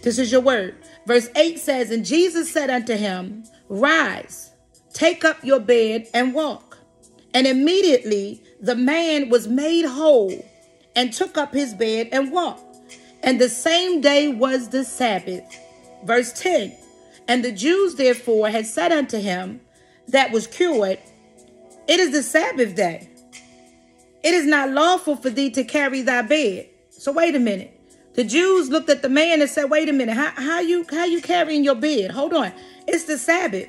Speaker 1: This is your word. Verse 8 says, And Jesus said unto him, Rise, take up your bed and walk. And immediately the man was made whole and took up his bed and walked. And the same day was the Sabbath. Verse 10 And the Jews therefore had said unto him that was cured, It is the Sabbath day. It is not lawful for thee to carry thy bed. So wait a minute. The Jews looked at the man and said, Wait a minute, how, how you how you carrying your bed? Hold on. It's the Sabbath.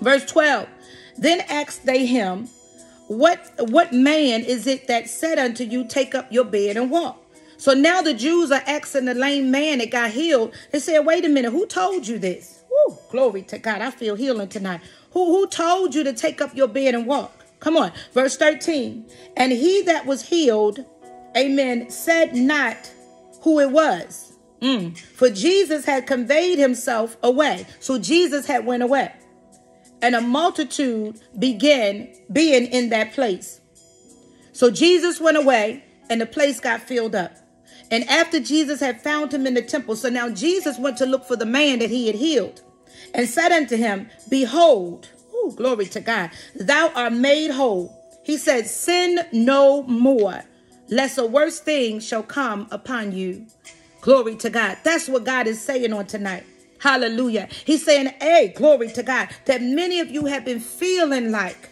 Speaker 1: Verse 12. Then asked they him, what what man is it that said unto you, Take up your bed and walk? So now the Jews are asking the lame man that got healed. They said, Wait a minute, who told you this? Woo, glory to God. I feel healing tonight. Who who told you to take up your bed and walk? Come on, verse 13. And he that was healed, amen, said not who it was. Mm. For Jesus had conveyed himself away. So Jesus had went away and a multitude began being in that place. So Jesus went away and the place got filled up. And after Jesus had found him in the temple, so now Jesus went to look for the man that he had healed and said unto him, Behold, ooh, glory to God, thou art made whole. He said, Sin no more, lest a worse thing shall come upon you. Glory to God. That's what God is saying on tonight. Hallelujah. He's saying, hey, glory to God, that many of you have been feeling like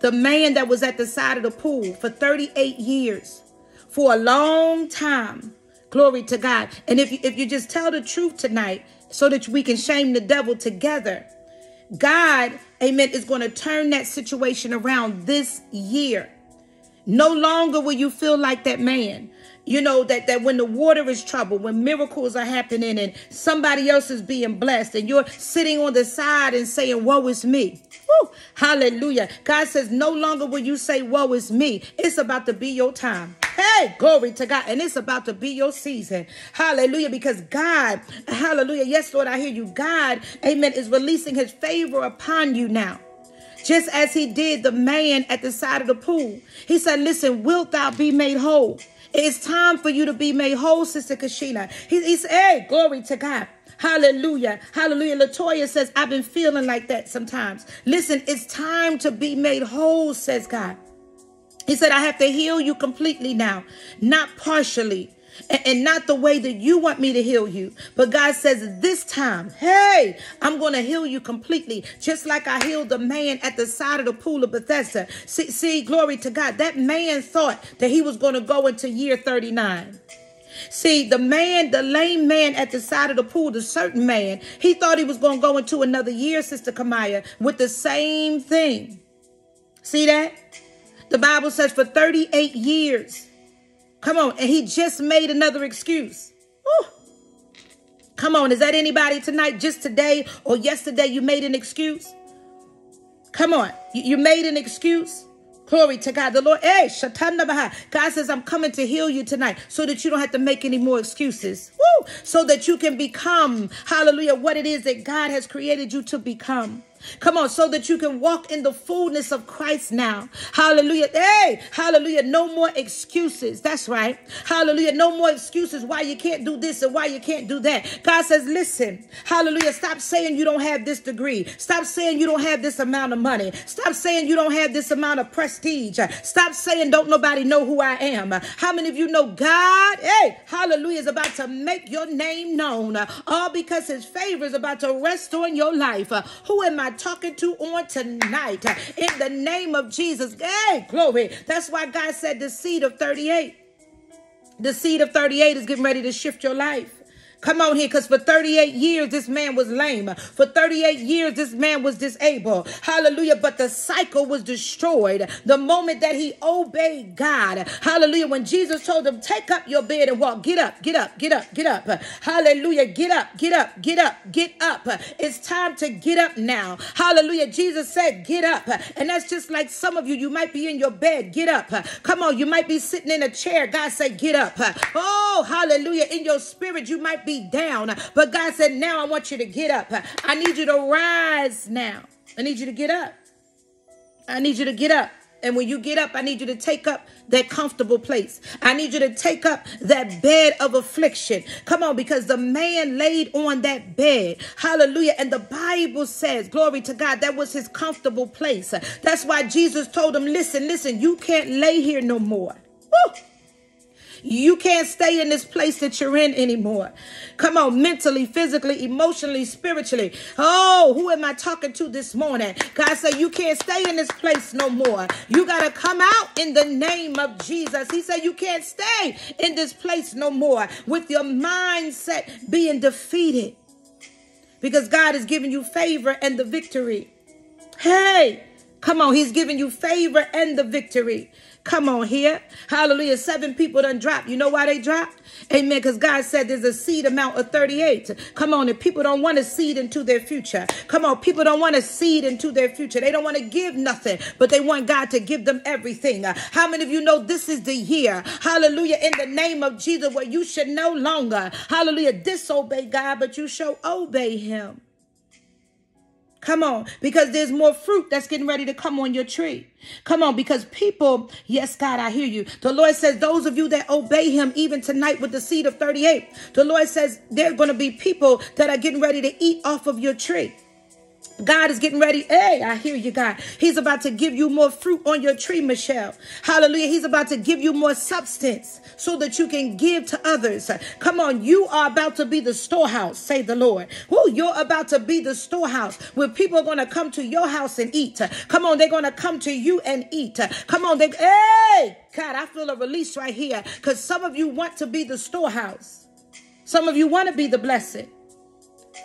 Speaker 1: the man that was at the side of the pool for 38 years, for a long time. Glory to God. And if you, if you just tell the truth tonight so that we can shame the devil together, God, amen, is going to turn that situation around this year. No longer will you feel like that man. You know, that, that when the water is troubled, when miracles are happening and somebody else is being blessed and you're sitting on the side and saying, woe is me. Woo, hallelujah. God says, no longer will you say, woe is me. It's about to be your time. Hey, glory to God. And it's about to be your season. Hallelujah. Because God, hallelujah. Yes, Lord, I hear you. God, amen, is releasing his favor upon you now just as he did the man at the side of the pool. He said, Listen, wilt thou be made whole? It's time for you to be made whole, Sister Kashina. He, he said, Hey, glory to God. Hallelujah. Hallelujah. Latoya says, I've been feeling like that sometimes. Listen, it's time to be made whole, says God. He said, I have to heal you completely now, not partially and, not the way that you want me to heal you. But God says, This time, hey, I'm going to heal you completely, just like I healed the man at the side of the pool of Bethesda. See, see glory to God. That man thought that he was going to go into year 39. See, the man, the lame man at the side of the pool, the certain man, he thought he was going to go into another year, Sister Kamaya, with the same thing. See that? The Bible says for 38 years, Come on. And he just made another excuse. Come on. Is that anybody tonight? Just today or yesterday you made an excuse? Come on. You, you made an excuse? Glory to God. The Lord, hey, Shatanda Baha. God says, I'm coming to heal you tonight so that you don't have to make any more excuses. Woo! So that you can become, hallelujah, what it is that God has created you to become. Come on, so that you can walk in the fullness of Christ now. Hallelujah. Hey, hallelujah. No more excuses. That's right. Hallelujah. No more excuses why you can't do this and why you can't do that. God says, listen, hallelujah. Stop saying you don't have this degree. Stop saying you don't have this amount of money. Stop saying you don't have this amount of prestige. Stop saying don't nobody know who I am. How many of you know God, hey, hallelujah, is about to make your name known? All because his favor is about to rest on your life. Who am I talking to on tonight? In the name of Jesus. Hey, glory. That's why God said the seed of 38. The seed of 38 is getting ready to shift your life. Come on here, because for 38 years, this man was lame. For 38 years, this man was disabled. Hallelujah. But the cycle was destroyed the moment that he obeyed God. Hallelujah. When Jesus told him, Take up your bed and walk, get up, get up, get up, get up. Hallelujah. Get up, get up, get up, get up. It's time to get up now. Hallelujah. Jesus said, Get up. And that's just like some of you, you might be in your bed, get up. Come on, you might be sitting in a chair. God said, Get up. Oh, hallelujah. In your spirit, you might be down. But God said, Now I want you to get up. I need you to rise now. I need you to get up. I need you to get up. And when you get up, I need you to take up that comfortable place. I need you to take up that bed of affliction. Come on, because the man laid on that bed. Hallelujah. And the Bible says, glory to God, that was his comfortable place. That's why Jesus told him, listen, listen, you can't lay here no more. Woo! You can't stay in this place that you're in anymore. Come on, mentally, physically, emotionally, spiritually. Oh, who am I talking to this morning? God said, You can't stay in this place no more. You got to come out in the name of Jesus. He said, You can't stay in this place no more with your mindset being defeated because God is giving you favor and the victory. Hey, come on, He's giving you favor and the victory. Come on here. Hallelujah. Seven people done dropped. You know why they dropped? Amen. Because God said there's a seed amount of 38. Come on. And people don't want to seed into their future. Come on. People don't want to seed into their future. They don't want to give nothing, but they want God to give them everything. How many of you know this is the year? Hallelujah. In the name of Jesus, where you should no longer, hallelujah, disobey God, but you shall obey him. Come on, because there's more fruit that's getting ready to come on your tree. Come on, because people, yes, God, I hear you. The Lord says, those of you that obey Him, even tonight with the seed of 38, the Lord says, there are going to be people that are getting ready to eat off of your tree. God is getting ready. Hey, I hear you, God. He's about to give you more fruit on your tree, Michelle. Hallelujah. He's about to give you more substance so that you can give to others. Come on, you are about to be the storehouse, say the Lord. Oh, you're about to be the storehouse where people are going to come to your house and eat. Come on, they're going to come to you and eat. Come on, they, hey, God, I feel a release right here because some of you want to be the storehouse. Some of you want to be the blessed.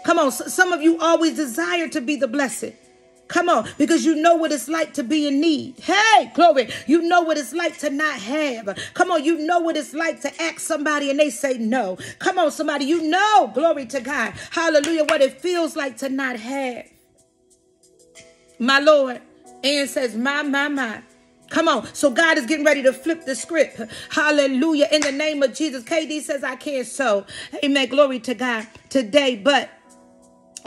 Speaker 1: Come on, some of you always desire to be the blessed. Come on, because you know what it's like to be in need. Hey, glory. You know what it's like to not have. Come on, you know what it's like to ask somebody and they say no. Come on, somebody, you know, glory to God. Hallelujah, what it feels like to not have. My Lord. Ann says, my, my, my. Come on. So God is getting ready to flip the script. Hallelujah. In the name of Jesus. KD says, I can't sow. Amen. Glory to God today. But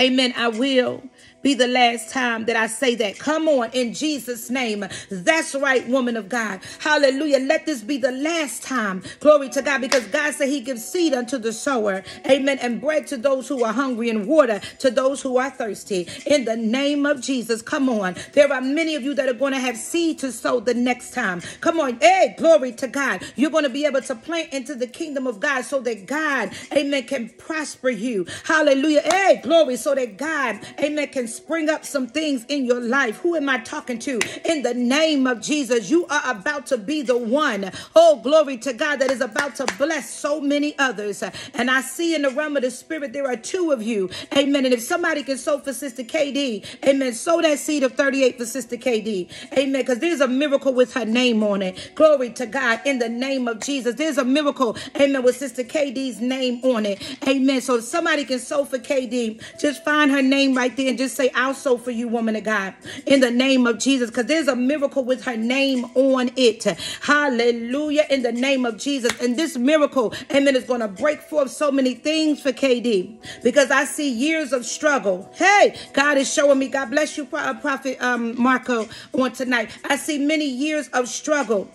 Speaker 1: Amen. I will be the last time that I say that. Come on, in Jesus' name. That's right, woman of God. Hallelujah. Let this be the last time. Glory to God, because God said He gives seed unto the sower. Amen. And bread to those who are hungry and water to those who are thirsty. In the name of Jesus. Come on. There are many of you that are going to have seed to sow the next time. Come on. Hey, glory to God. You're going to be able to plant into the kingdom of God so that God, amen, can prosper you. Hallelujah. Hey, glory. So that God, amen, can spring up some things in your life. Who am I talking to? In the name of Jesus, you are about to be the one. Oh, glory to God that is about to bless so many others. And I see in the realm of the spirit, there are two of you. Amen. And if somebody can sow for Sister KD, amen, sow that seed of 38 for Sister KD. Amen. Because there's a miracle with her name on it. Glory to God in the name of Jesus. There's a miracle, amen, with Sister KD's name on it. Amen. So if somebody can sow for KD, just find her name right there and just say, I'll sow for you, woman of God, in the name of Jesus, because there's a miracle with her name on it. Hallelujah, in the name of Jesus. And this miracle, amen, is going to break forth so many things for KD because I see years of struggle. Hey, God is showing me, God bless you, uh, Prophet um, Marco, on tonight. I see many years of struggle.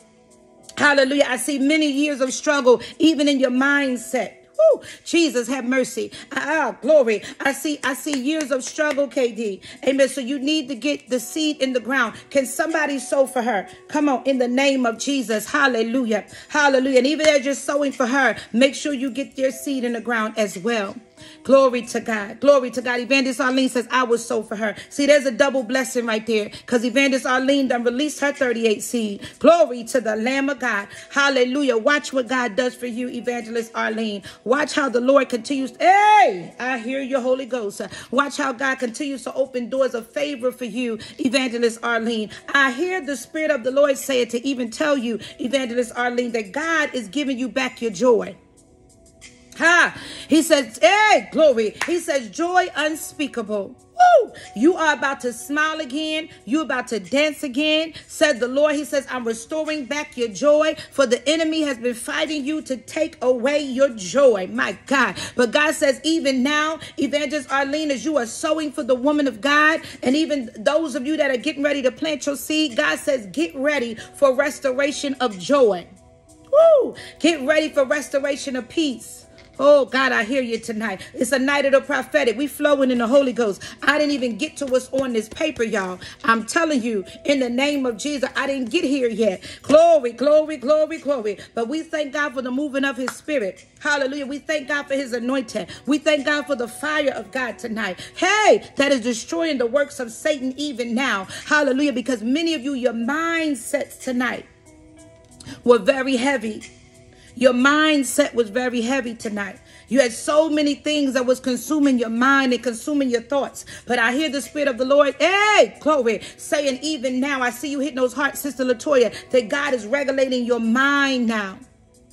Speaker 1: Hallelujah. I see many years of struggle, even in your mindset. Woo, Jesus, have mercy. Ah, glory. I see, I see years of struggle, KD. Amen. So you need to get the seed in the ground. Can somebody sow for her? Come on, in the name of Jesus. Hallelujah. Hallelujah. And even as you're sowing for her, make sure you get your seed in the ground as well. Glory to God. Glory to God. Evangelist Arlene says, I was so for her. See, there's a double blessing right there because Evangelist Arlene done released her 38 seed. Glory to the Lamb of God. Hallelujah. Watch what God does for you, Evangelist Arlene. Watch how the Lord continues. Hey, I hear your Holy Ghost. Watch how God continues to open doors of favor for you, Evangelist Arlene. I hear the Spirit of the Lord say it to even tell you, Evangelist Arlene, that God is giving you back your joy. Ha! He says, hey, glory. He says, joy unspeakable. Woo! You are about to smile again. You are about to dance again, said the Lord. He says, I'm restoring back your joy, for the enemy has been fighting you to take away your joy. My God. But God says, even now, Evangelist Arlene, as you are sowing for the woman of God, and even those of you that are getting ready to plant your seed, God says, get ready for restoration of joy. Woo! Get ready for restoration of peace. Oh, God, I hear you tonight. It's a night of the prophetic. We flowing in the Holy Ghost. I didn't even get to what's on this paper, y'all. I'm telling you, in the name of Jesus, I didn't get here yet. Glory, glory, glory, glory. But we thank God for the moving of his spirit. Hallelujah. We thank God for his anointing. We thank God for the fire of God tonight. Hey, that is destroying the works of Satan even now. Hallelujah. Because many of you, your mindsets tonight were very heavy. Your mindset was very heavy tonight. You had so many things that was consuming your mind and consuming your thoughts. But I hear the Spirit of the Lord, hey, Chloe, saying even now, I see you hitting those hearts, Sister Latoya, that God is regulating your mind now.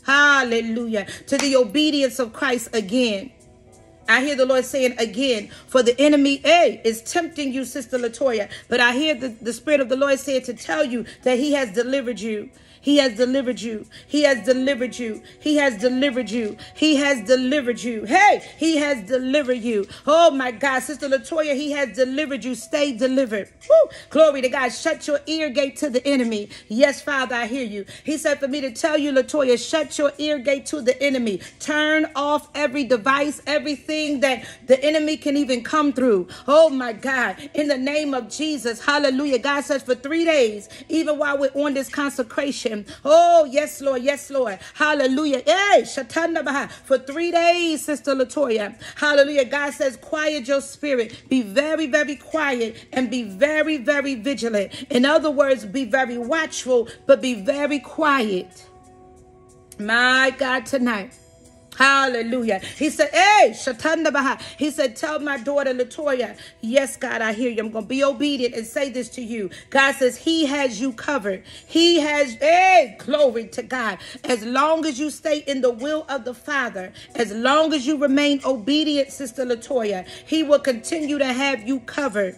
Speaker 1: Hallelujah. To the obedience of Christ again. I hear the Lord saying again, for the enemy, A, is tempting you, Sister Latoya. But I hear the, the Spirit of the Lord saying to tell you that He has delivered you. He has delivered you. He has delivered you. He has delivered you. He has delivered you. Hey, he has delivered you. Oh my God, Sister Latoya, he has delivered you. Stay delivered. Woo. Glory to God. Shut your ear gate to the enemy. Yes, Father, I hear you. He said for me to tell you, Latoya, shut your ear gate to the enemy. Turn off every device, everything that the enemy can even come through. Oh my God. In the name of Jesus. Hallelujah. God says for three days, even while we're on this consecration, Oh, yes, Lord. Yes, Lord. Hallelujah. Hey, Shatanda Baha. For three days, Sister Latoya. Hallelujah. God says, quiet your spirit. Be very, very quiet and be very, very vigilant. In other words, be very watchful, but be very quiet. My God, tonight. Hallelujah. He said, Hey, Shatanda Baha. He said, Tell my daughter Latoya, yes, God, I hear you. I'm going to be obedient and say this to you. God says, He has you covered. He has, hey, glory to God. As long as you stay in the will of the Father, as long as you remain obedient, Sister Latoya, He will continue to have you covered.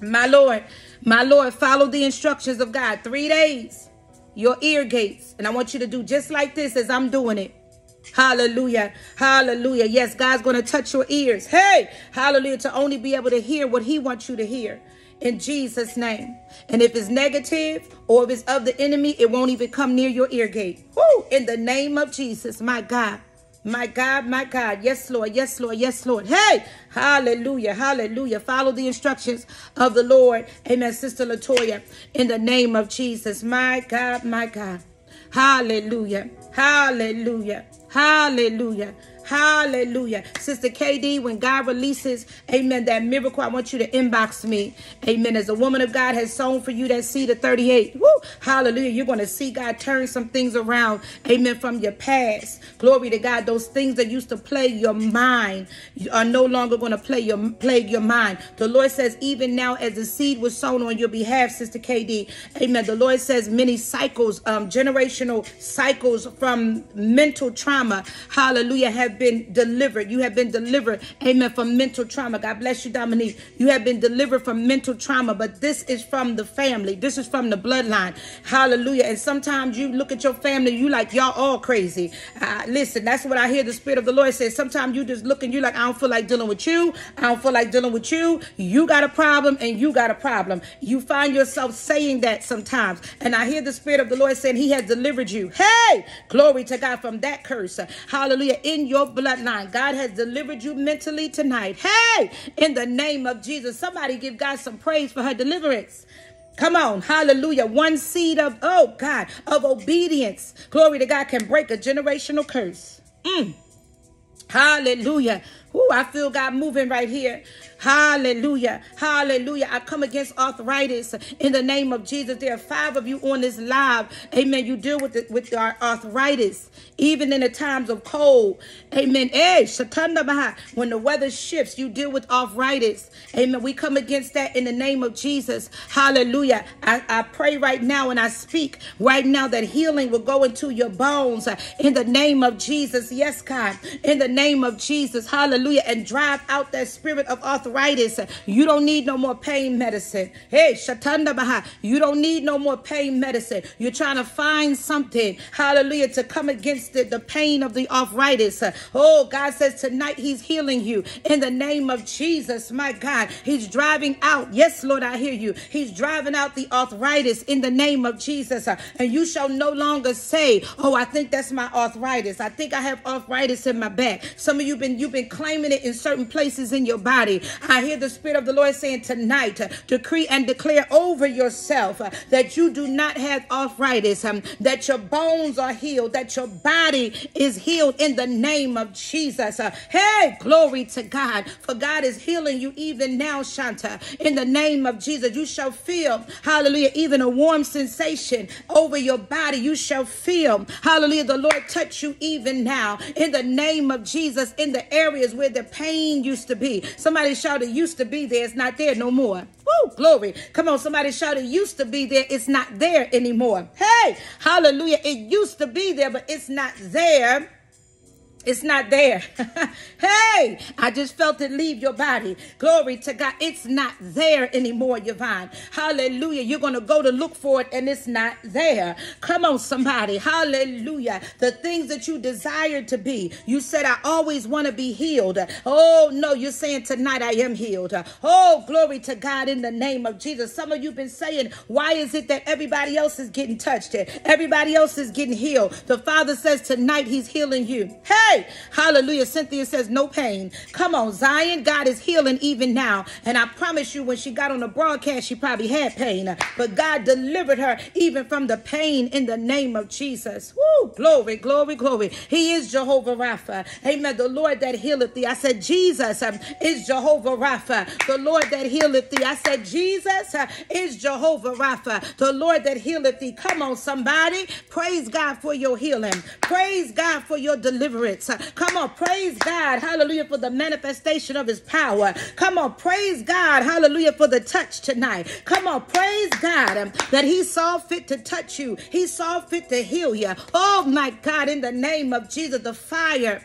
Speaker 1: My Lord, my Lord, follow the instructions of God. Three days, your ear gates. And I want you to do just like this as I'm doing it. Hallelujah. Hallelujah. Yes, God's going to touch your ears. Hey, hallelujah. To only be able to hear what He wants you to hear in Jesus' name. And if it's negative or if it's of the enemy, it won't even come near your ear gate. Woo! In the name of Jesus, my God. My God, my God. Yes, Lord. Yes, Lord. Yes, Lord. Hey, hallelujah. Hallelujah. Follow the instructions of the Lord. Amen, Sister Latoya. In the name of Jesus. My God, my God. Hallelujah. Hallelujah. Hallelujah. Hallelujah. Sister KD, when God releases, amen, that miracle, I want you to inbox me. Amen. As a woman of God has sown for you that seed of 38. Woo. Hallelujah. You're going to see God turn some things around. Amen. From your past. Glory to God. Those things that used to play your mind are no longer going to play your plague your mind. The Lord says, even now, as the seed was sown on your behalf, Sister KD. Amen. The Lord says many cycles, um, generational cycles from mental trauma. Hallelujah. Have been delivered. You have been delivered, amen, from mental trauma. God bless you, Dominique. You have been delivered from mental trauma, but this is from the family. This is from the bloodline. Hallelujah. And sometimes you look at your family, you like, y'all all crazy. Uh, listen, that's what I hear the Spirit of the Lord say. Sometimes you just look and you like, I don't feel like dealing with you. I don't feel like dealing with you. You got a problem and you got a problem. You find yourself saying that sometimes. And I hear the Spirit of the Lord saying, He has delivered you. Hey, glory to God from that curse. Hallelujah. In your bloodline, God has delivered you mentally tonight. Hey, in the name of Jesus. Somebody give God some praise for her deliverance. Come on, hallelujah. One seed of, oh God, of obedience, glory to God, can break a generational curse. Mm. Hallelujah. Ooh, I feel God moving right here. Hallelujah. Hallelujah. I come against arthritis in the name of Jesus. There are five of you on this live. Amen. You deal with the, with our arthritis, even in the times of cold. Amen. Eh, hey, when the weather shifts, you deal with arthritis. Amen. We come against that in the name of Jesus. Hallelujah. I, I pray right now and I speak right now that healing will go into your bones in the name of Jesus. Yes, God. In the name of Jesus. Hallelujah. And drive out that spirit of arthritis arthritis. You don't need no more pain medicine. Hey, Shatanda Baha, you don't need no more pain medicine. You're trying to find something, hallelujah, to come against the, the pain of the arthritis. Oh, God says tonight He's healing you in the name of Jesus. My God, He's driving out. Yes, Lord, I hear you. He's driving out the arthritis in the name of Jesus. And you shall no longer say, Oh, I think that's my arthritis. I think I have arthritis in my back. Some of you been you've been claiming it in certain places in your body. I hear the Spirit of the Lord saying tonight, uh, decree and declare over yourself uh, that you do not have arthritis, um, that your bones are healed, that your body is healed in the name of Jesus. Uh, hey, glory to God, for God is healing you even now, Shanta. In the name of Jesus, you shall feel, hallelujah, even a warm sensation over your body. You shall feel, hallelujah, the Lord touch you even now in the name of Jesus in the areas where the pain used to be. Somebody shout, it used to be there. It's not there no more. Woo, glory. Come on, somebody shout, it used to be there. It's not there anymore. Hey, hallelujah. It used to be there, but it's not there it's not there. [LAUGHS] hey, I just felt it leave your body. Glory to God. It's not there anymore, Yvonne. Hallelujah. You're going to go to look for it and it's not there. Come on, somebody. Hallelujah. The things that you desire to be. You said, I always want to be healed. Oh, no, you're saying tonight I am healed. Oh, glory to God in the name of Jesus. Some of you been saying, why is it that everybody else is getting touched? Everybody else is getting healed. The Father says tonight he's healing you. Hey, Hey, hallelujah. Cynthia says, no pain. Come on, Zion. God is healing even now. And I promise you, when she got on the broadcast, she probably had pain. But God delivered her even from the pain in the name of Jesus. Woo, glory, glory, glory. He is Jehovah Rapha. Amen. The Lord that healeth thee. I said, Jesus um, is Jehovah Rapha. The Lord that healeth thee. I said, Jesus uh, is Jehovah Rapha. The Lord that healeth thee. Come on, somebody. Praise God for your healing. Praise God for your deliverance. Come on, praise God. Hallelujah for the manifestation of his power. Come on, praise God. Hallelujah for the touch tonight. Come on, praise God um, that he saw fit to touch you. He saw fit to heal you. Oh my God, in the name of Jesus, the fire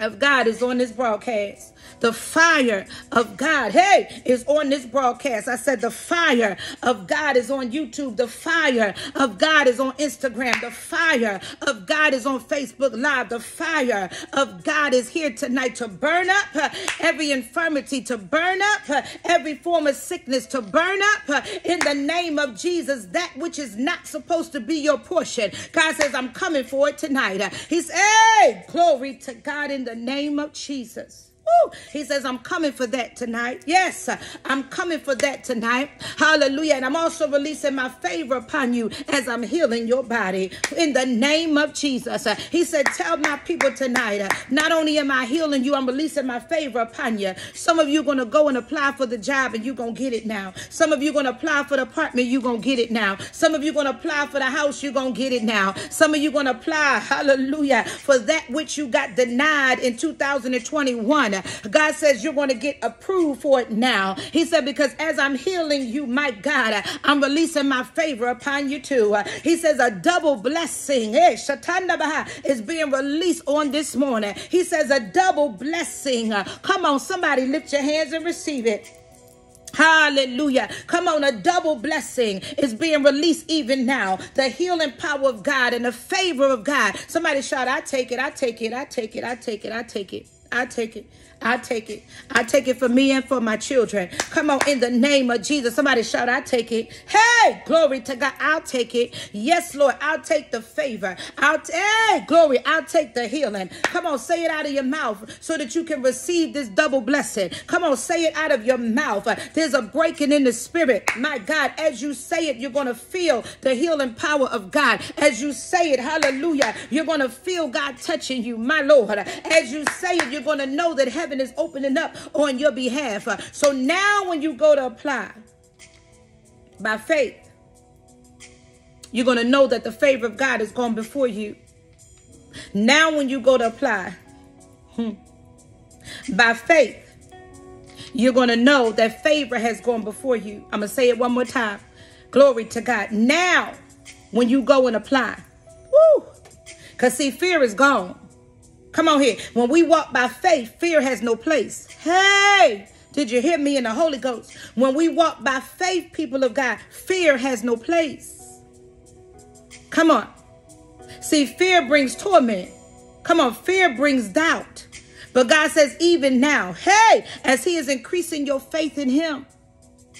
Speaker 1: of God is on this broadcast. The fire of God, hey, is on this broadcast. I said the fire of God is on YouTube. The fire of God is on Instagram. The fire of God is on Facebook Live. The fire of God is here tonight to burn up every infirmity, to burn up every form of sickness, to burn up in the name of Jesus that which is not supposed to be your portion. God says, I'm coming for it tonight. He's, hey, glory to God in the name of Jesus. He says, I'm coming for that tonight. Yes, I'm coming for that tonight. Hallelujah. And I'm also releasing my favor upon you as I'm healing your body in the name of Jesus. He said, Tell my people tonight, not only am I healing you, I'm releasing my favor upon you. Some of you are going to go and apply for the job and you're going to get it now. Some of you are going to apply for the apartment, you're going to get it now. Some of you are going to apply for the house, you're going to get it now. Some of you are going to apply, hallelujah, for that which you got denied in 2021. God says you're going to get approved for it now. He said, because as I'm healing you, my God, I'm releasing my favor upon you too. He says a double blessing eh, hey, is being released on this morning. He says a double blessing. Come on, somebody lift your hands and receive it. Hallelujah. Come on, a double blessing is being released even now. The healing power of God and the favor of God. Somebody shout, I take it, I take it, I take it, I take it, I take it, I take it. I take it. I take it for me and for my children. Come on, in the name of Jesus. Somebody shout, I take it. Hey, glory to God. I'll take it. Yes, Lord, I'll take the favor. I'll t- hey, glory, I'll take the healing. Come on, say it out of your mouth so that you can receive this double blessing. Come on, say it out of your mouth. There's a breaking in the spirit. My God, as you say it, you're going to feel the healing power of God. As you say it, hallelujah, you're going to feel God touching you, my Lord. As you say it, you're going to know that heaven heaven is opening up on your behalf. So now when you go to apply by faith, you're going to know that the favor of God is gone before you. Now when you go to apply hmm, by faith, you're going to know that favor has gone before you. I'm going to say it one more time. Glory to God. Now, when you go and apply, because see, fear is gone. Come on here. When we walk by faith, fear has no place. Hey, did you hear me in the Holy Ghost? When we walk by faith, people of God, fear has no place. Come on. See, fear brings torment. Come on, fear brings doubt. But God says, even now, hey, as He is increasing your faith in Him,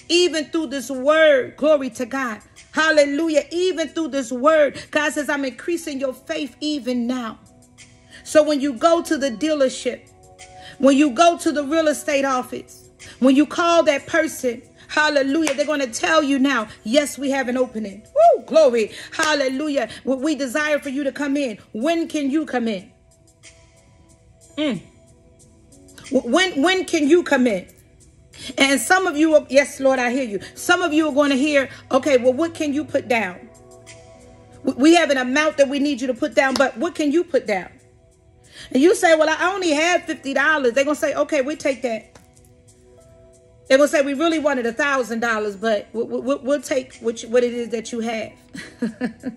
Speaker 1: even through this word, glory to God. Hallelujah. Even through this word, God says, I'm increasing your faith even now. So when you go to the dealership, when you go to the real estate office, when you call that person, hallelujah, they're going to tell you now, yes, we have an opening. Woo, glory. Hallelujah. We desire for you to come in. When can you come in? Mm. When when can you come in? And some of you, are, yes, Lord, I hear you. Some of you are going to hear, okay, well, what can you put down? We have an amount that we need you to put down, but what can you put down? And you say, well, I only have $50. They're going to say, okay, we take that. They're going to say, we really wanted a $1,000, but we'll, we'll take what, what it is that you have. [LAUGHS]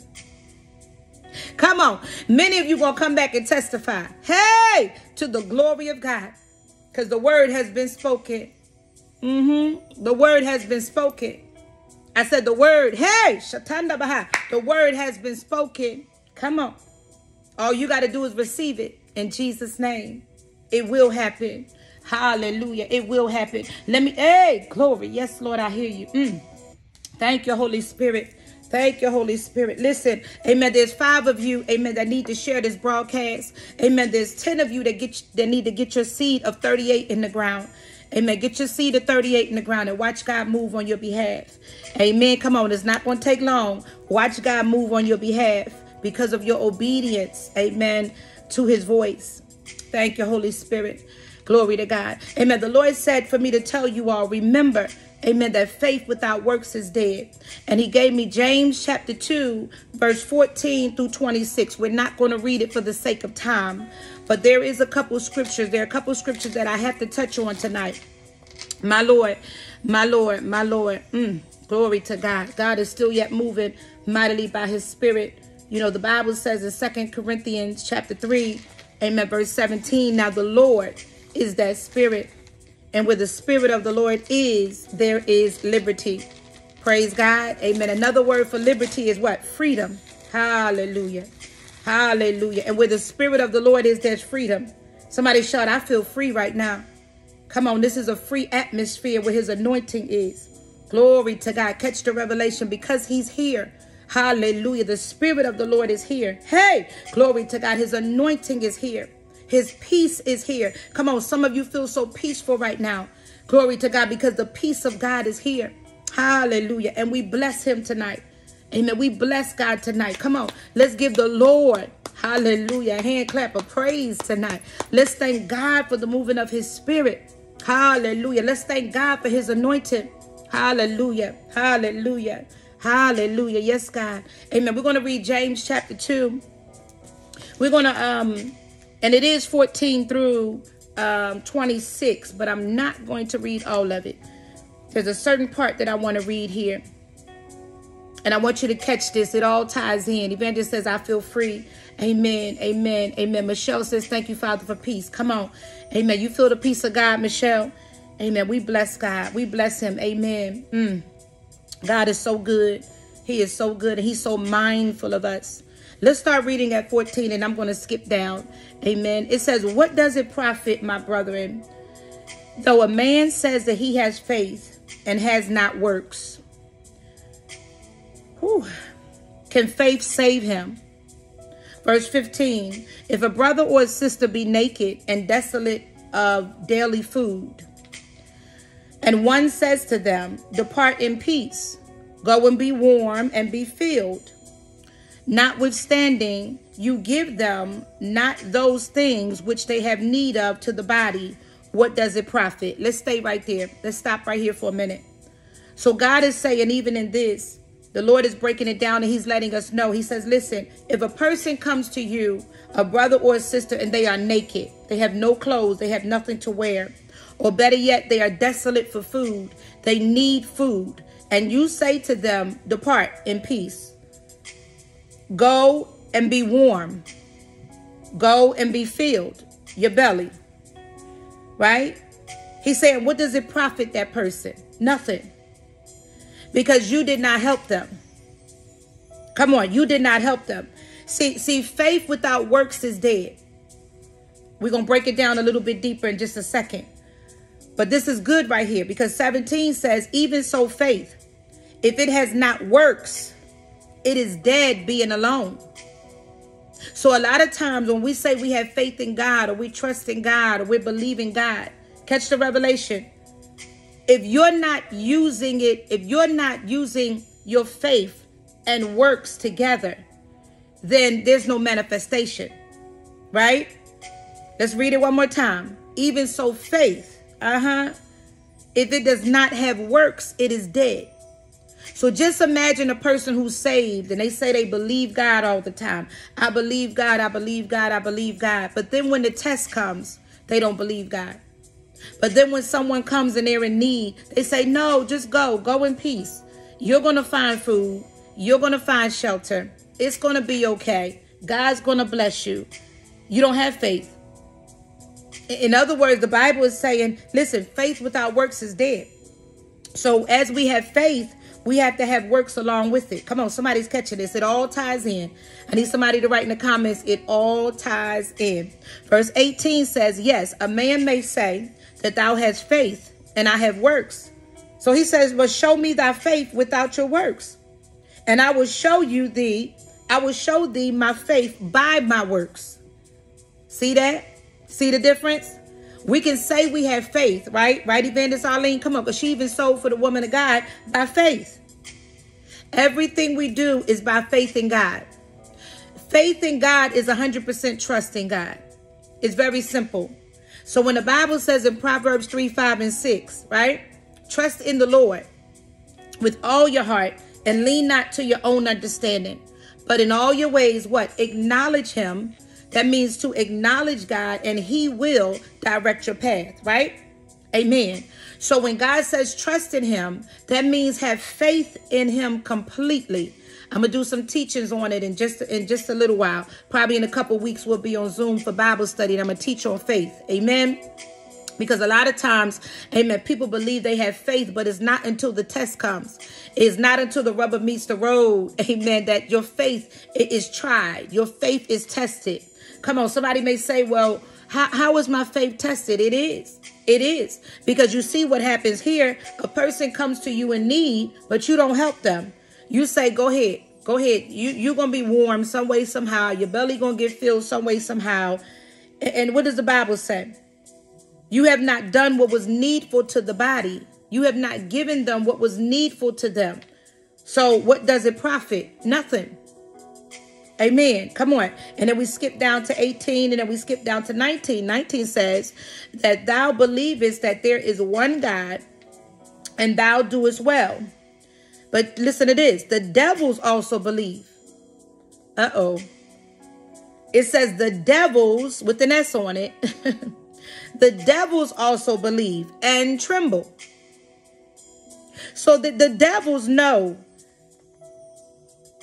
Speaker 1: come on. Many of you going to come back and testify. Hey, to the glory of God. Because the word has been spoken. Mm-hmm. The word has been spoken. I said the word. Hey, Shatanda Baha. The word has been spoken. Come on. All you got to do is receive it in Jesus' name. It will happen. Hallelujah. It will happen. Let me, hey, glory. Yes, Lord, I hear you. Mm. Thank you, Holy Spirit. Thank you, Holy Spirit. Listen, amen. There's five of you, amen, that need to share this broadcast. Amen. There's 10 of you that get that need to get your seed of 38 in the ground. Amen. Get your seed of 38 in the ground and watch God move on your behalf. Amen. Come on. It's not going to take long. Watch God move on your behalf because of your obedience. Amen to his voice. Thank you, Holy Spirit. Glory to God. Amen. The Lord said for me to tell you all, remember, amen, that faith without works is dead. And he gave me James chapter 2, verse 14 through 26. We're not going to read it for the sake of time, but there is a couple scriptures. There are a couple scriptures that I have to touch on tonight. My Lord, my Lord, my Lord. Mm, glory to God. God is still yet moving mightily by his spirit. You know, the Bible says in Second Corinthians chapter 3, amen, verse 17, now the Lord is that spirit. And where the spirit of the Lord is, there is liberty. Praise God. Amen. Another word for liberty is what? Freedom. Hallelujah. Hallelujah. And where the spirit of the Lord is, there's freedom. Somebody shout, I feel free right now. Come on, this is a free atmosphere where his anointing is. Glory to God. Catch the revelation because he's here. Hallelujah. The Spirit of the Lord is here. Hey, glory to God. His anointing is here. His peace is here. Come on, some of you feel so peaceful right now. Glory to God because the peace of God is here. Hallelujah. And we bless him tonight. Amen. We bless God tonight. Come on. Let's give the Lord, hallelujah, a hand clap of praise tonight. Let's thank God for the moving of his spirit. Hallelujah. Let's thank God for his anointing. Hallelujah. Hallelujah. Hallelujah. Yes, God. Amen. We're going to read James chapter 2. We're going to, um, and it is 14 through um, 26, but I'm not going to read all of it. There's a certain part that I want to read here. And I want you to catch this. It all ties in. Evangelist says, I feel free. Amen. Amen. Amen. Michelle says, Thank you, Father, for peace. Come on. Amen. You feel the peace of God, Michelle. Amen. We bless God. We bless him. Amen. Mm. God is so good. He is so good. He's so mindful of us. Let's start reading at 14 and I'm going to skip down. Amen. It says, What does it profit, my brethren, though a man says that he has faith and has not works? Whew. Can faith save him? Verse 15 If a brother or a sister be naked and desolate of daily food, and one says to them, Depart in peace, go and be warm and be filled. Notwithstanding, you give them not those things which they have need of to the body. What does it profit? Let's stay right there. Let's stop right here for a minute. So God is saying, even in this, the Lord is breaking it down and he's letting us know. He says, listen, if a person comes to you, a brother or a sister, and they are naked, they have no clothes, they have nothing to wear, or better yet, they are desolate for food, they need food, and you say to them, depart in peace, go and be warm, go and be filled, your belly, right? He's saying, what does it profit that person? Nothing because you did not help them. Come on, you did not help them. See, see, faith without works is dead. We're going to break it down a little bit deeper in just a second. But this is good right here because 17 says, even so faith, if it has not works, it is dead being alone. So a lot of times when we say we have faith in God or we trust in God or we believe in God, catch the revelation if you're not using it, if you're not using your faith and works together, then there's no manifestation, right? Let's read it one more time. Even so, faith, uh huh, if it does not have works, it is dead. So just imagine a person who's saved and they say they believe God all the time. I believe God, I believe God, I believe God. But then when the test comes, they don't believe God. But then when someone comes and they're in need, they say, no, just go. Go in peace. You're going to find food. You're going to find shelter. It's going to be okay. God's going to bless you. You don't have faith. In other words, the Bible is saying, listen, faith without works is dead. So as we have faith, we have to have works along with it. Come on, somebody's catching this. It all ties in. I need somebody to write in the comments, it all ties in. Verse 18 says, Yes, a man may say, that thou hast faith and I have works. So he says, But show me thy faith without your works. And I will show you thee, I will show thee my faith by my works. See that? See the difference? We can say we have faith, right? Right, Evangelist Arlene? Come on, because she even sold for the woman of God by faith. Everything we do is by faith in God. Faith in God is 100% trust in God. It's very simple. So when the Bible says in Proverbs 3, 5, and 6, right? Trust in the Lord with all your heart and lean not to your own understanding. But in all your ways, what? Acknowledge him. That means to acknowledge God and he will direct your path, right? Amen. So when God says trust in him, that means have faith in him completely. I'm gonna do some teachings on it in just in just a little while. Probably in a couple weeks we'll be on Zoom for Bible study, and I'm gonna teach on faith. Amen. Because a lot of times, amen, people believe they have faith, but it's not until the test comes. It's not until the rubber meets the road, [LAUGHS] amen, that your faith is tried. Your faith is tested. Come on, somebody may say, well, how, how is my faith tested? It is. It is. Because you see what happens here. A person comes to you in need, but you don't help them. You say, go ahead. Go ahead. You, you're going to be warm some way, somehow. Your belly going to get filled some way, somehow. And, and what does the Bible say? You have not done what was needful to the body. You have not given them what was needful to them. So what does it profit? Nothing. Amen. Come on. And then we skip down to 18 and then we skip down to 19. 19 says that thou believest that there is one God and thou doest well. But listen to this the devils also believe. Uh oh. It says the devils, with an S on it, [LAUGHS] the devils also believe and tremble. So that the devils know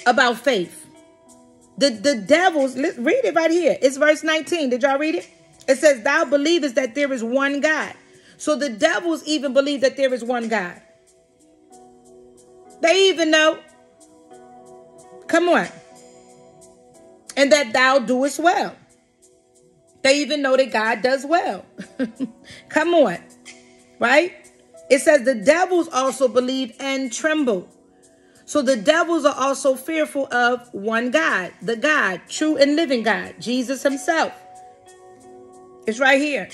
Speaker 1: about faith. The, the devils, let, read it right here. It's verse 19. Did y'all read it? It says, Thou believest that there is one God. So the devils even believe that there is one God. They even know. Come on. And that thou doest well. They even know that God does well. [LAUGHS] Come on. Right? It says the devils also believe and tremble. So the devils are also fearful of one God, the God, true and living God, Jesus himself. It's right here.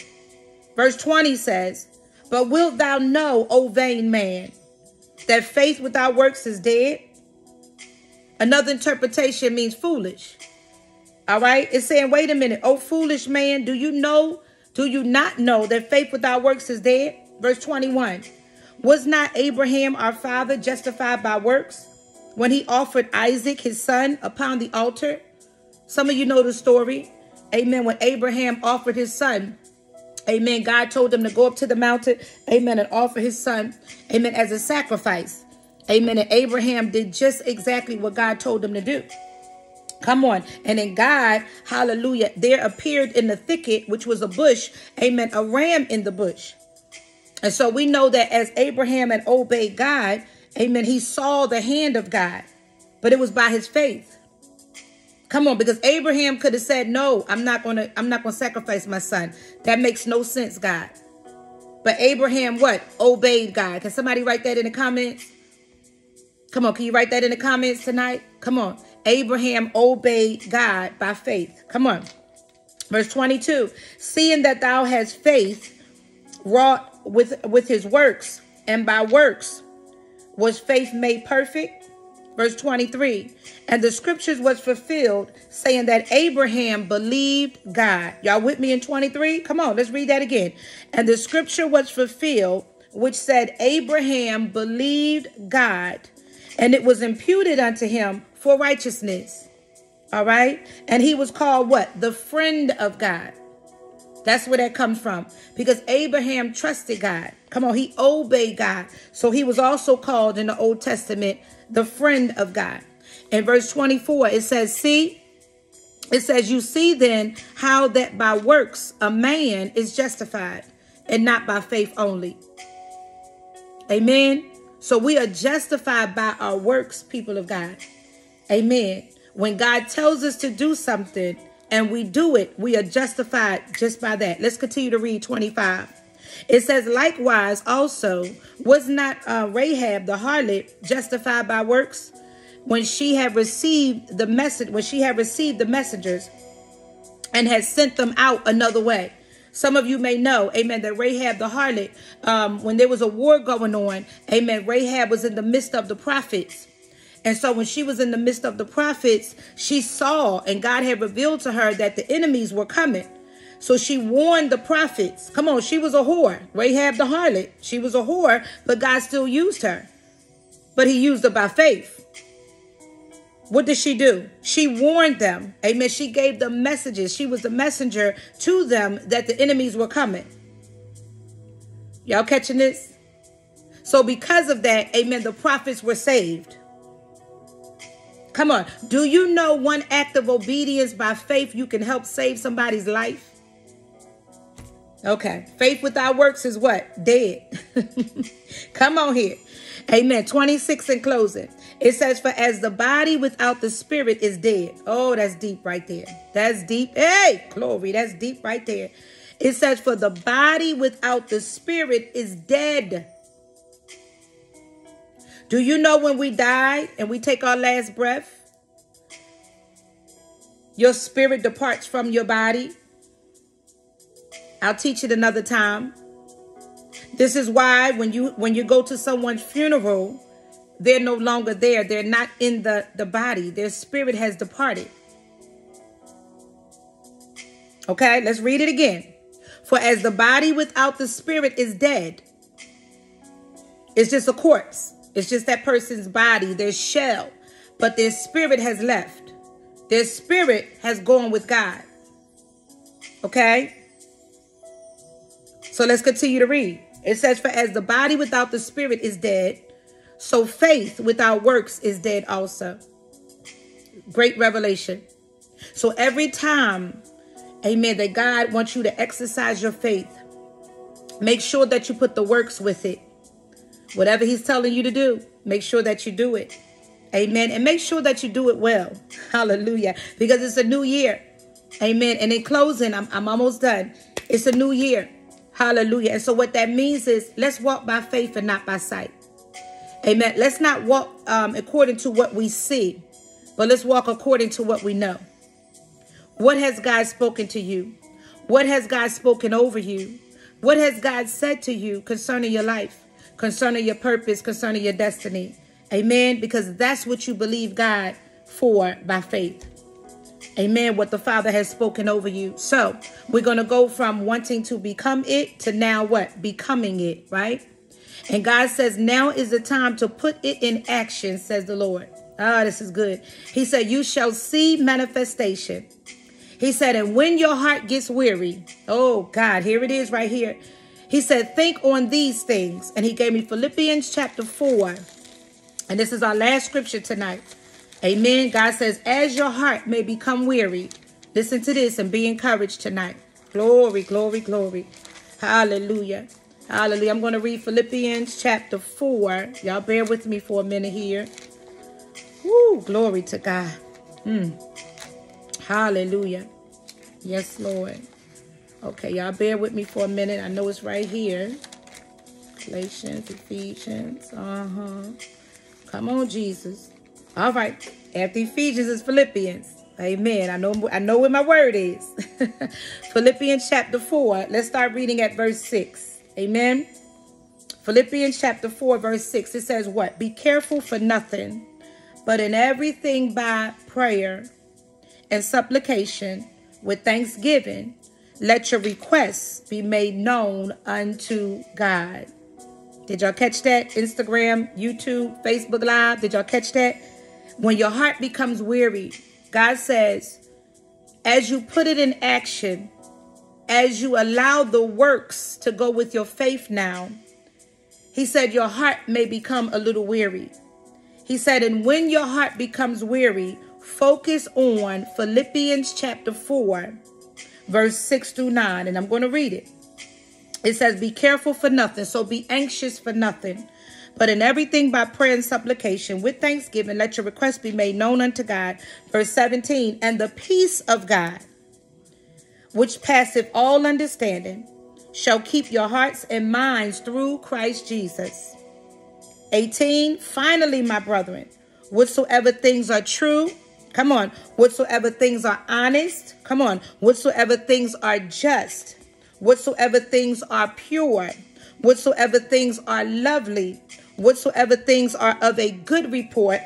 Speaker 1: Verse 20 says, But wilt thou know, O vain man, that faith without works is dead? Another interpretation means foolish. All right. It's saying, wait a minute. Oh, foolish man, do you know? Do you not know that faith without works is dead? Verse 21. Was not Abraham our father justified by works when he offered Isaac his son upon the altar? Some of you know the story. Amen. When Abraham offered his son, amen, God told him to go up to the mountain, amen, and offer his son, amen, as a sacrifice. Amen. And Abraham did just exactly what God told him to do. Come on. And then God, hallelujah, there appeared in the thicket, which was a bush, amen, a ram in the bush. And so we know that as Abraham and obeyed God, amen, he saw the hand of God, but it was by his faith. Come on, because Abraham could have said, no, I'm not going to, I'm not going to sacrifice my son. That makes no sense, God. But Abraham, what? Obeyed God. Can somebody write that in the comments? Come on, can you write that in the comments tonight? Come on. Abraham obeyed God by faith. Come on. Verse 22 Seeing that thou hast faith wrought with, with his works, and by works was faith made perfect. Verse 23 And the scriptures was fulfilled, saying that Abraham believed God. Y'all with me in 23? Come on, let's read that again. And the scripture was fulfilled, which said, Abraham believed God, and it was imputed unto him for righteousness. All right. And he was called what? The friend of God. That's where that comes from. Because Abraham trusted God. Come on, he obeyed God. So he was also called in the Old Testament the friend of God. In verse 24, it says, See, it says, You see then how that by works a man is justified and not by faith only. Amen. So we are justified by our works, people of God. Amen. When God tells us to do something and we do it, we are justified just by that. Let's continue to read 25. It says, likewise, also, was not uh, Rahab the harlot justified by works when she had received the message, when she had received the messengers and had sent them out another way? Some of you may know, amen, that Rahab the harlot, um, when there was a war going on, amen, Rahab was in the midst of the prophets. And so when she was in the midst of the prophets, she saw and God had revealed to her that the enemies were coming. So she warned the prophets. Come on, she was a whore. Rahab the harlot. She was a whore, but God still used her. But he used her by faith. What did she do? She warned them. Amen. She gave them messages. She was the messenger to them that the enemies were coming. Y'all catching this? So because of that, amen, the prophets were saved. Come on. Do you know one act of obedience by faith you can help save somebody's life? Okay. Faith without works is what? Dead. [LAUGHS] Come on here. Amen. 26 in closing. It says, For as the body without the spirit is dead. Oh, that's deep right there. That's deep. Hey, glory. That's deep right there. It says, For the body without the spirit is dead. Do you know when we die and we take our last breath? Your spirit departs from your body. I'll teach it another time. This is why when you when you go to someone's funeral, they're no longer there. They're not in the, the body. Their spirit has departed. Okay, let's read it again. For as the body without the spirit is dead, it's just a corpse. It's just that person's body, their shell, but their spirit has left. Their spirit has gone with God. Okay? So let's continue to read. It says, For as the body without the spirit is dead, so faith without works is dead also. Great revelation. So every time, amen, that God wants you to exercise your faith, make sure that you put the works with it. Whatever He's telling you to do, make sure that you do it. Amen. And make sure that you do it well. [LAUGHS] Hallelujah. Because it's a new year. Amen. And in closing, I'm, I'm almost done. It's a new year. Hallelujah. And so what that means is let's walk by faith and not by sight. Amen. Let's not walk um, according to what we see, but let's walk according to what we know. What has God spoken to you? What has God spoken over you? What has God said to you concerning your life, concerning your purpose, concerning your destiny? Amen. Because that's what you believe God for by faith. Amen. What the Father has spoken over you. So we're going to go from wanting to become it to now what? Becoming it, right? And God says, now is the time to put it in action, says the Lord. Ah, oh, this is good. He said, you shall see manifestation. He said, and when your heart gets weary, oh God, here it is right here. He said, think on these things. And he gave me Philippians chapter 4. And this is our last scripture tonight. Amen. God says, as your heart may become weary, listen to this and be encouraged tonight. Glory, glory, glory. Hallelujah. Hallelujah. I'm going to read Philippians chapter 4. Y'all bear with me for a minute here. Woo, glory to God. Mm. Hallelujah. Yes, Lord. Okay, y'all bear with me for a minute. I know it's right here. Galatians, Ephesians. Uh-huh. Come on, Jesus. All right. After Ephesians is Philippians. Amen. I know I know where my word is. [LAUGHS] Philippians chapter 4. Let's start reading at verse 6. Amen. Philippians chapter 4, verse 6. It says what? Be careful for nothing, but in everything by prayer and supplication with thanksgiving, let your requests be made known unto God. Did y'all catch that? Instagram, YouTube, Facebook Live. Did y'all catch that? When your heart becomes weary, God says, as you put it in action, as you allow the works to go with your faith now, he said, your heart may become a little weary. He said, and when your heart becomes weary, focus on Philippians chapter 4, verse 6 through 9. And I'm going to read it. It says, Be careful for nothing, so be anxious for nothing. But in everything by prayer and supplication, with thanksgiving, let your requests be made known unto God. Verse 17, and the peace of God, which passeth all understanding, shall keep your hearts and minds through Christ Jesus. 18, finally, my brethren, whatsoever things are true, come on, whatsoever things are honest, come on, whatsoever things are just, whatsoever things are pure, whatsoever things are lovely, whatsoever things are of a good report,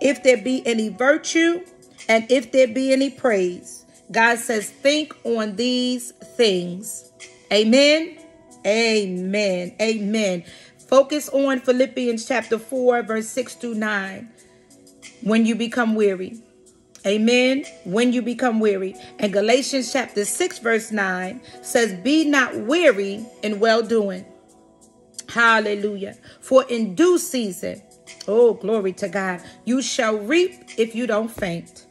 Speaker 1: if there be any virtue and if there be any praise. God says, think on these things. Amen. Amen. Amen. Focus on Philippians chapter 4, verse 6 through 9. When you become weary. Amen. When you become weary. And Galatians chapter 6, verse 9 says, Be not weary in well doing. Hallelujah. For in due season, oh, glory to God, you shall reap if you don't faint.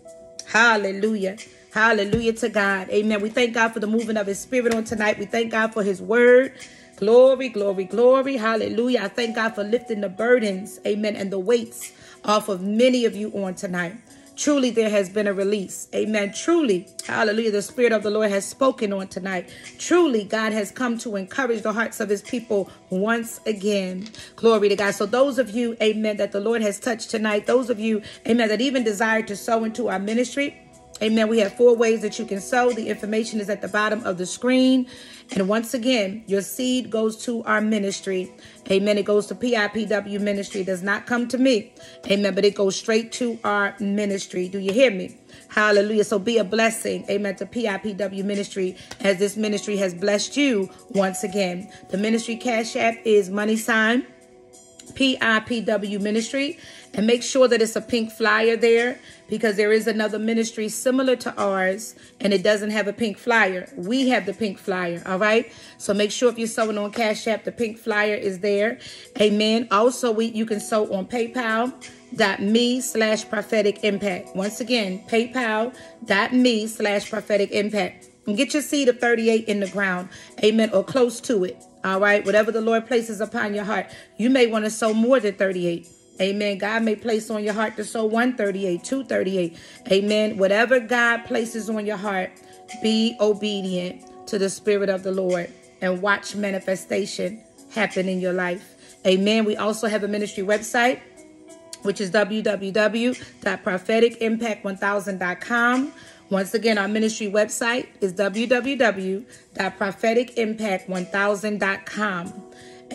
Speaker 1: Hallelujah. Hallelujah to God. Amen. We thank God for the moving of his spirit on tonight. We thank God for his word. Glory, glory, glory. Hallelujah. I thank God for lifting the burdens. Amen. And the weights off of many of you on tonight. Truly, there has been a release. Amen. Truly, hallelujah, the Spirit of the Lord has spoken on tonight. Truly, God has come to encourage the hearts of his people once again. Glory to God. So, those of you, amen, that the Lord has touched tonight, those of you, amen, that even desire to sow into our ministry, Amen. We have four ways that you can sow. The information is at the bottom of the screen. And once again, your seed goes to our ministry. Amen. It goes to PIPW ministry. It does not come to me. Amen. But it goes straight to our ministry. Do you hear me? Hallelujah. So be a blessing. Amen. To PIPW ministry as this ministry has blessed you once again. The ministry cash app is money sign PIPW Ministry. And make sure that it's a pink flyer there because there is another ministry similar to ours and it doesn't have a pink flyer. We have the pink flyer, all right? So make sure if you're sowing on Cash App, the pink flyer is there. Amen. Also, we you can sow on PayPal dot me slash prophetic impact. Once again, PayPal dot me slash prophetic impact. And get your seed of 38 in the ground. Amen. Or close to it. All right. Whatever the Lord places upon your heart. You may want to sow more than 38. Amen. God may place on your heart to sow 138, 238. Amen. Whatever God places on your heart, be obedient to the Spirit of the Lord and watch manifestation happen in your life. Amen. We also have a ministry website, which is www.propheticimpact1000.com. Once again, our ministry website is www.propheticimpact1000.com.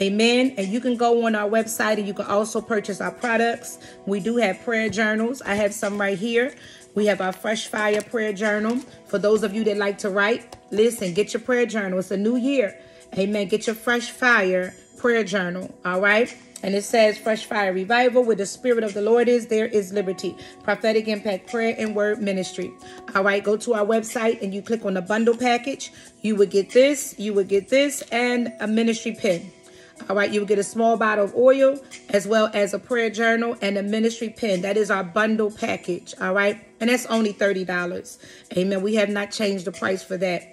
Speaker 1: Amen. And you can go on our website and you can also purchase our products. We do have prayer journals. I have some right here. We have our Fresh Fire prayer journal. For those of you that like to write, listen, get your prayer journal. It's a new year. Amen. Get your Fresh Fire prayer journal. All right. And it says, Fresh Fire Revival, where the Spirit of the Lord is, there is liberty. Prophetic Impact Prayer and Word Ministry. All right, go to our website and you click on the bundle package. You would get this, you would get this, and a ministry pin. All right, you will get a small bottle of oil as well as a prayer journal and a ministry pen. That is our bundle package. All right, and that's only $30. Amen. We have not changed the price for that.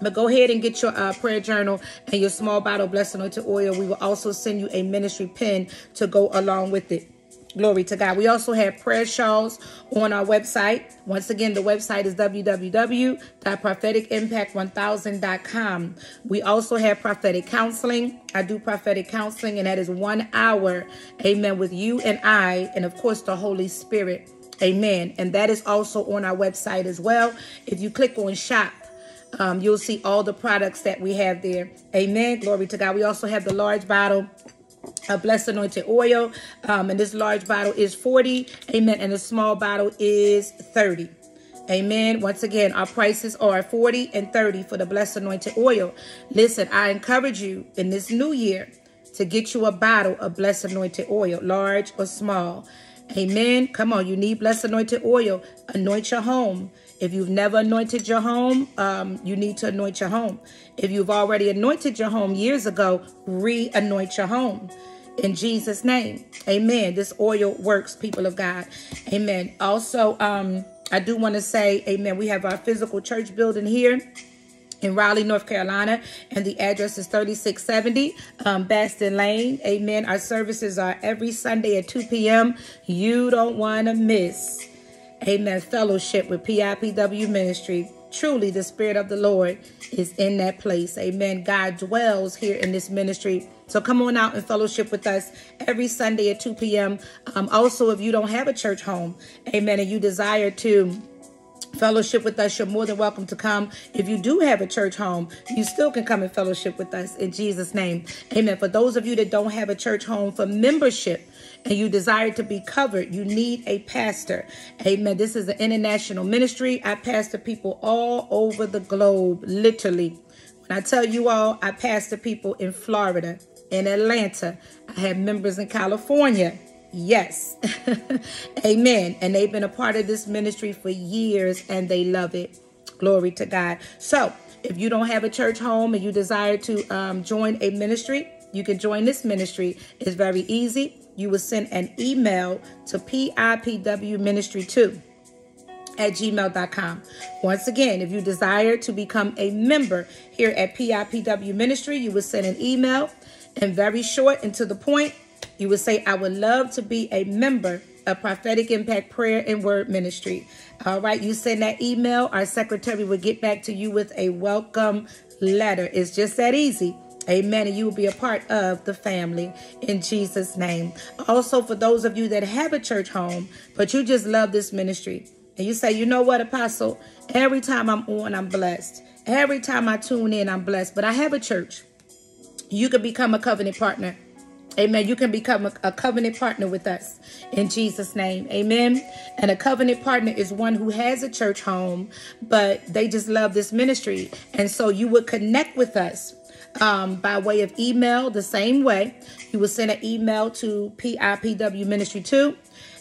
Speaker 1: But go ahead and get your uh, prayer journal and your small bottle blessed anointed oil. We will also send you a ministry pen to go along with it. Glory to God. We also have prayer shawls on our website. Once again, the website is www.propheticimpact1000.com. We also have prophetic counseling. I do prophetic counseling, and that is one hour, amen, with you and I, and of course, the Holy Spirit. Amen. And that is also on our website as well. If you click on shop, um, you'll see all the products that we have there. Amen. Glory to God. We also have the large bottle a blessed anointed oil. Um, and this large bottle is 40. Amen. And the small bottle is 30. Amen. Once again, our prices are 40 and 30 for the blessed anointed oil. Listen, I encourage you in this new year to get you a bottle of blessed anointed oil, large or small. Amen. Come on, you need blessed anointed oil. Anoint your home. If you've never anointed your home, um, you need to anoint your home. If you've already anointed your home years ago, re-anoint your home. In Jesus' name. Amen. This oil works, people of God. Amen. Also, um, I do want to say, amen, we have our physical church building here in Raleigh, North Carolina, and the address is 3670 um, Baston Lane. Amen. Our services are every Sunday at 2 p.m. You don't want to miss amen, fellowship with PIPW Ministry. Truly, the Spirit of the Lord is in that place. Amen. God dwells here in this ministry. So come on out and fellowship with us every Sunday at 2 p.m. Um, also, if you don't have a church home, amen, and you desire to fellowship with us, you're more than welcome to come. If you do have a church home, you still can come and fellowship with us in Jesus' name. Amen. For those of you that don't have a church home for membership, and you desire to be covered, you need a pastor. Amen. This is an international ministry. I pastor people all over the globe, literally. When I tell you all, I pastor people in Florida, in Atlanta. I have members in California. Yes. [LAUGHS] Amen. And they've been a part of this ministry for years and they love it. Glory to God. So, if you don't have a church home and you desire to um, join a ministry, you can join this ministry. It's very easy you will send an email to PIPWministry2 at gmail.com. Once again, if you desire to become a member here at PIPW Ministry, you will send an email and very short and to the point, you would say, I would love to be a member of Prophetic Impact Prayer and Word Ministry. All right, you send that email, our secretary will get back to you with a welcome letter. It's just that easy. Amen. And you will be a part of the family in Jesus' name. Also, for those of you that have a church home, but you just love this ministry, and you say, you know what, Apostle, every time I'm on, I'm blessed. Every time I tune in, I'm blessed. But I have a church. You can become a covenant partner. Amen. You can become a, a, covenant partner with us in Jesus' name. Amen. And a covenant partner is one who has a church home, but they just love this ministry. And so you would connect with us um, by way of email the same way. You will send an email to PIPW Ministry 2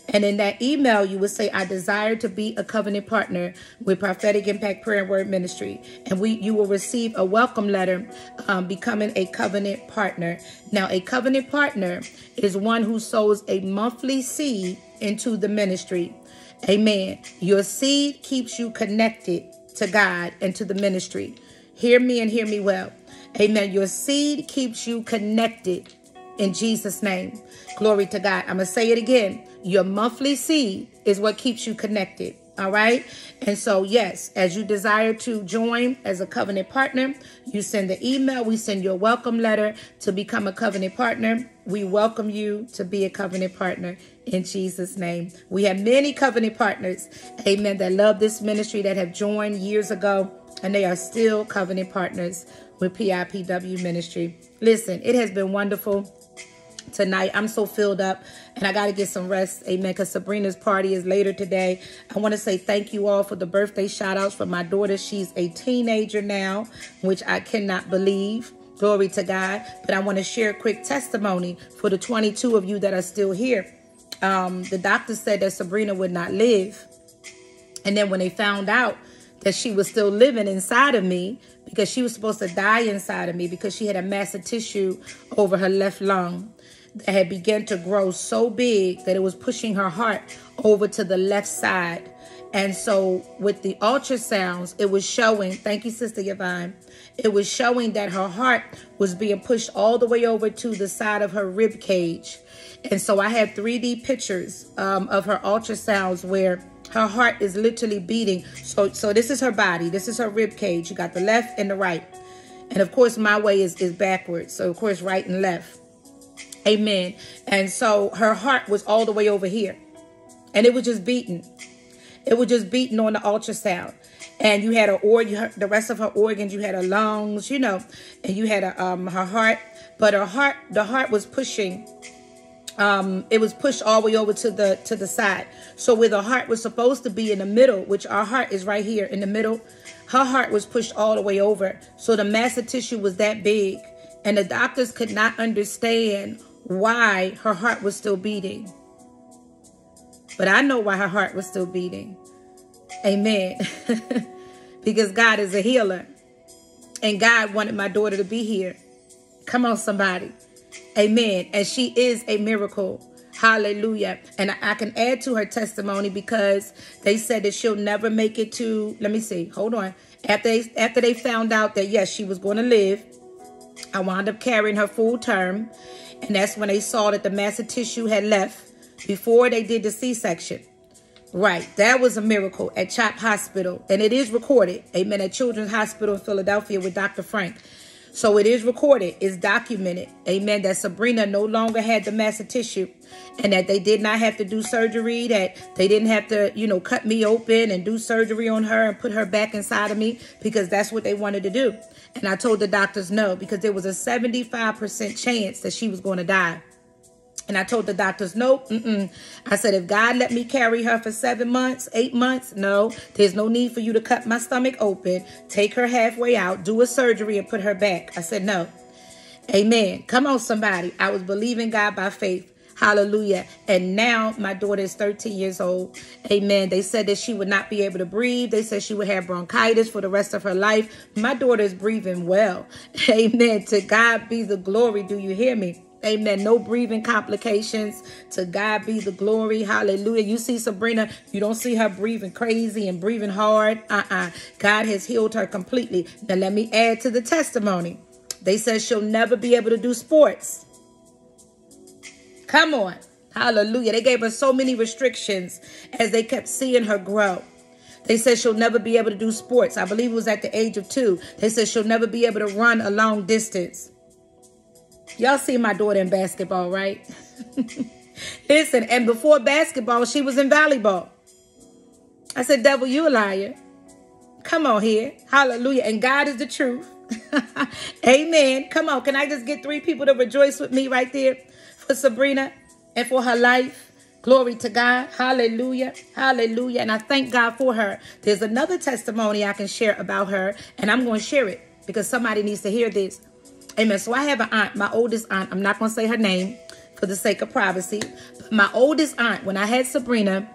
Speaker 1: and in that email, you would say, I desire to be a covenant partner with Prophetic Impact Prayer and Word Ministry. And we you will receive a welcome letter um, becoming a covenant partner. Now, a covenant partner is one who sows a monthly seed into the ministry. Amen. Your seed keeps you connected to God and to the ministry. Hear me and hear me well. Amen. Your seed keeps you connected in Jesus' name. Glory to God. I'm going to say it again. Your monthly seed is what keeps you connected. All right. And so, yes, as you desire to join as a covenant partner, you send the email. We send you a welcome letter to become a covenant partner. We welcome you to be a covenant partner in Jesus' name. We have many covenant partners, amen, that love this ministry that have joined years ago, and they are still covenant partners with PIPW Ministry. Listen, it has been wonderful tonight. I'm so filled up and I got to get some rest. Amen. Because Sabrina's party is later today. I want to say thank you all for the birthday shout outs for my daughter. She's a teenager now, which I cannot believe. Glory to God. But I want to share a quick testimony for the 22 of you that are still here. Um, the doctor said that Sabrina would not live. And then when they found out that she was still living inside of me, because she was supposed to die inside of me because she had a mass of tissue over her left lung that had begun to grow so big that it was pushing her heart over to the left side. And so with the ultrasounds, it was showing, thank you, Sister Yvonne, it was showing that her heart was being pushed all the way over to the side of her rib cage. And so I had 3D pictures um, of her ultrasounds where her heart is literally beating. So, so this is her body. This is her rib cage. You got the left and the right. And of course, my way is, is backwards. So, of course, right and left. Amen. And so her heart was all the way over here. And it was just beating. It was just beating on the ultrasound. And you had her organ, the rest of her organs, you had her lungs, you know, and you had a, um, her heart. But her heart, the heart was pushing um, it was pushed all the way over to the to the side. So where the heart was supposed to be in the middle, which our heart is right here in the middle, her heart was pushed all the way over. So the mass of tissue was that big, and the doctors could not understand why her heart was still beating. But I know why her heart was still beating. Amen. [LAUGHS] because God is a healer. And God wanted my daughter to be here. Come on, somebody. Amen. And she is a miracle. Hallelujah. And I, can add to her testimony because they said that she'll never make it to, let me see, hold on. After they, after they found out that, yes, she was going to live, I wound up carrying her full term. And that's when they saw that the mass of tissue had left before they did the C-section. Right. That was a miracle at CHOP Hospital. And it is recorded. Amen. At Children's Hospital in Philadelphia with Dr. Frank. So it is recorded, it's documented, amen, that Sabrina no longer had the mass of tissue and that they did not have to do surgery, that they didn't have to, you know, cut me open and do surgery on her and put her back inside of me because that's what they wanted to do. And I told the doctors no because there was a 75% chance that she was going to die. And I told the doctors, nope. Mm -mm. I said, if God let me carry her for seven months, eight months, no, there's no need for you to cut my stomach open, take her halfway out, do a surgery, and put her back. I said, no. Amen. Come on, somebody. I was believing God by faith. Hallelujah. And now my daughter is 13 years old. Amen. They said that she would not be able to breathe. They said she would have bronchitis for the rest of her life. My daughter is breathing well. [LAUGHS] Amen. To God be the glory. Do you hear me? Amen. No breathing complications. To God be the glory. Hallelujah. You see Sabrina, you don't see her breathing crazy and breathing hard. Uh-uh. God has healed her completely. Now let me add to the testimony. They said she'll never be able to do sports. Come on. Hallelujah. They gave her so many restrictions as they kept seeing her grow. They said she'll never be able to do sports. I believe it was at the age of two. They said she'll never be able to run a long distance. Y'all see my daughter in basketball, right? [LAUGHS] Listen, and before basketball, she was in volleyball. I said, devil, you a liar. Come on here. Hallelujah. And God is the truth. [LAUGHS] Amen. Come on. Can I just get three people to rejoice with me right there for Sabrina and for her life? Glory to God. Hallelujah. Hallelujah. And I thank God for her. There's another testimony I can share about her, and I'm going to share it because somebody needs to hear this. Amen. So I have an aunt, my oldest aunt. I'm not going to say her name for the sake of privacy. But my oldest aunt, when I had Sabrina,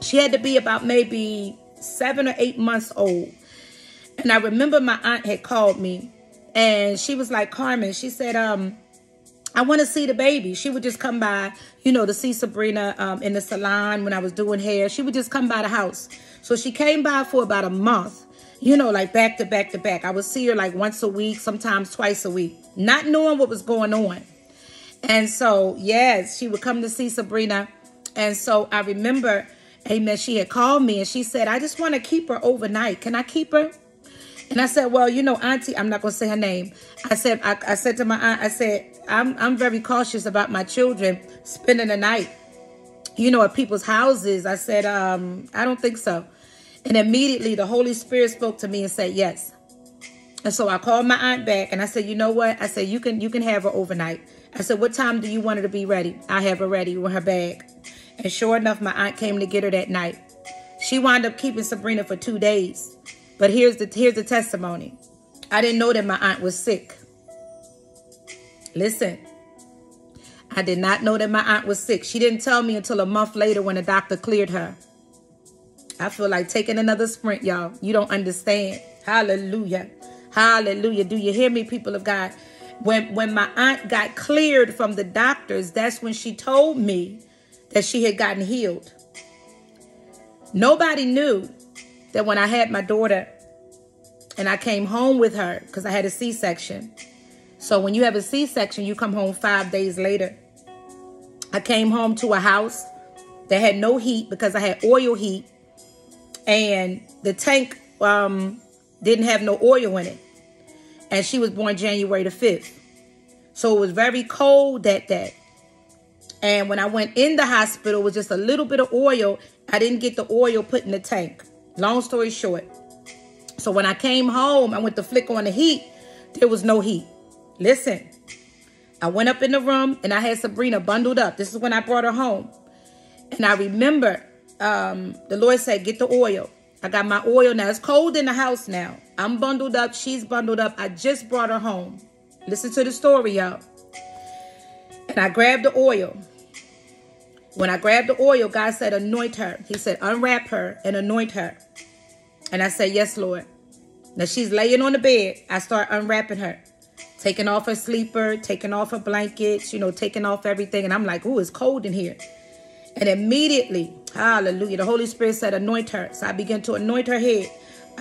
Speaker 1: she had to be about maybe seven or eight months old. And I remember my aunt had called me and she was like, Carmen, she said, um, I want to see the baby. She would just come by, you know, to see Sabrina um, in the salon when I was doing hair. She would just come by the house. So she came by for about a month, you know, like back to back to back. I would see her like once a week, sometimes twice a week, not knowing what was going on. And so, yes, she would come to see Sabrina. And so I remember, amen, she had called me and she said, I just want to keep her overnight. Can I keep her? And I said, well, you know, auntie, I'm not going to say her name. I said, I, I said to my aunt, I said, I'm, I'm very cautious about my children spending the night, you know, at people's houses. I said, um, I don't think so. And immediately the Holy Spirit spoke to me and said, yes. And so I called my aunt back and I said, you know what? I said, you can, you can have her overnight. I said, what time do you want her to be ready? I have her ready with her bag. And sure enough, my aunt came to get her that night. She wound up keeping Sabrina for two days. But here's the here's the testimony. I didn't know that my aunt was sick. Listen. I did not know that my aunt was sick. She didn't tell me until a month later when the doctor cleared her. I feel like taking another sprint, y'all. You don't understand. Hallelujah. Hallelujah. Do you hear me, people of God? When when my aunt got cleared from the doctors, that's when she told me that she had gotten healed. Nobody knew that when I had my daughter and I came home with her because I had a C-section. So when you have a C-section, you come home five days later. I came home to a house that had no heat because I had oil heat and the tank um, didn't have no oil in it. And she was born January the 5th. So it was very cold that day. And when I went in the hospital with just a little bit of oil, I didn't get the oil put in the tank. Long story short. So when I came home, I went to flick on the heat. There was no heat. Listen, I went up in the room and I had Sabrina bundled up. This is when I brought her home. And I remember um, the Lord said, get the oil. I got my oil now. It's cold in the house now. I'm bundled up. She's bundled up. I just brought her home. Listen to the story, y'all. And I grabbed the oil. When I grabbed the oil, God said, anoint her. He said, unwrap her and anoint her. And I said, yes, Lord. Now she's laying on the bed. I start unwrapping her, taking off her sleeper, taking off her blankets, you know, taking off everything. And I'm like, ooh, it's cold in here. And immediately, hallelujah, the Holy Spirit said, anoint her. So I began to anoint her head.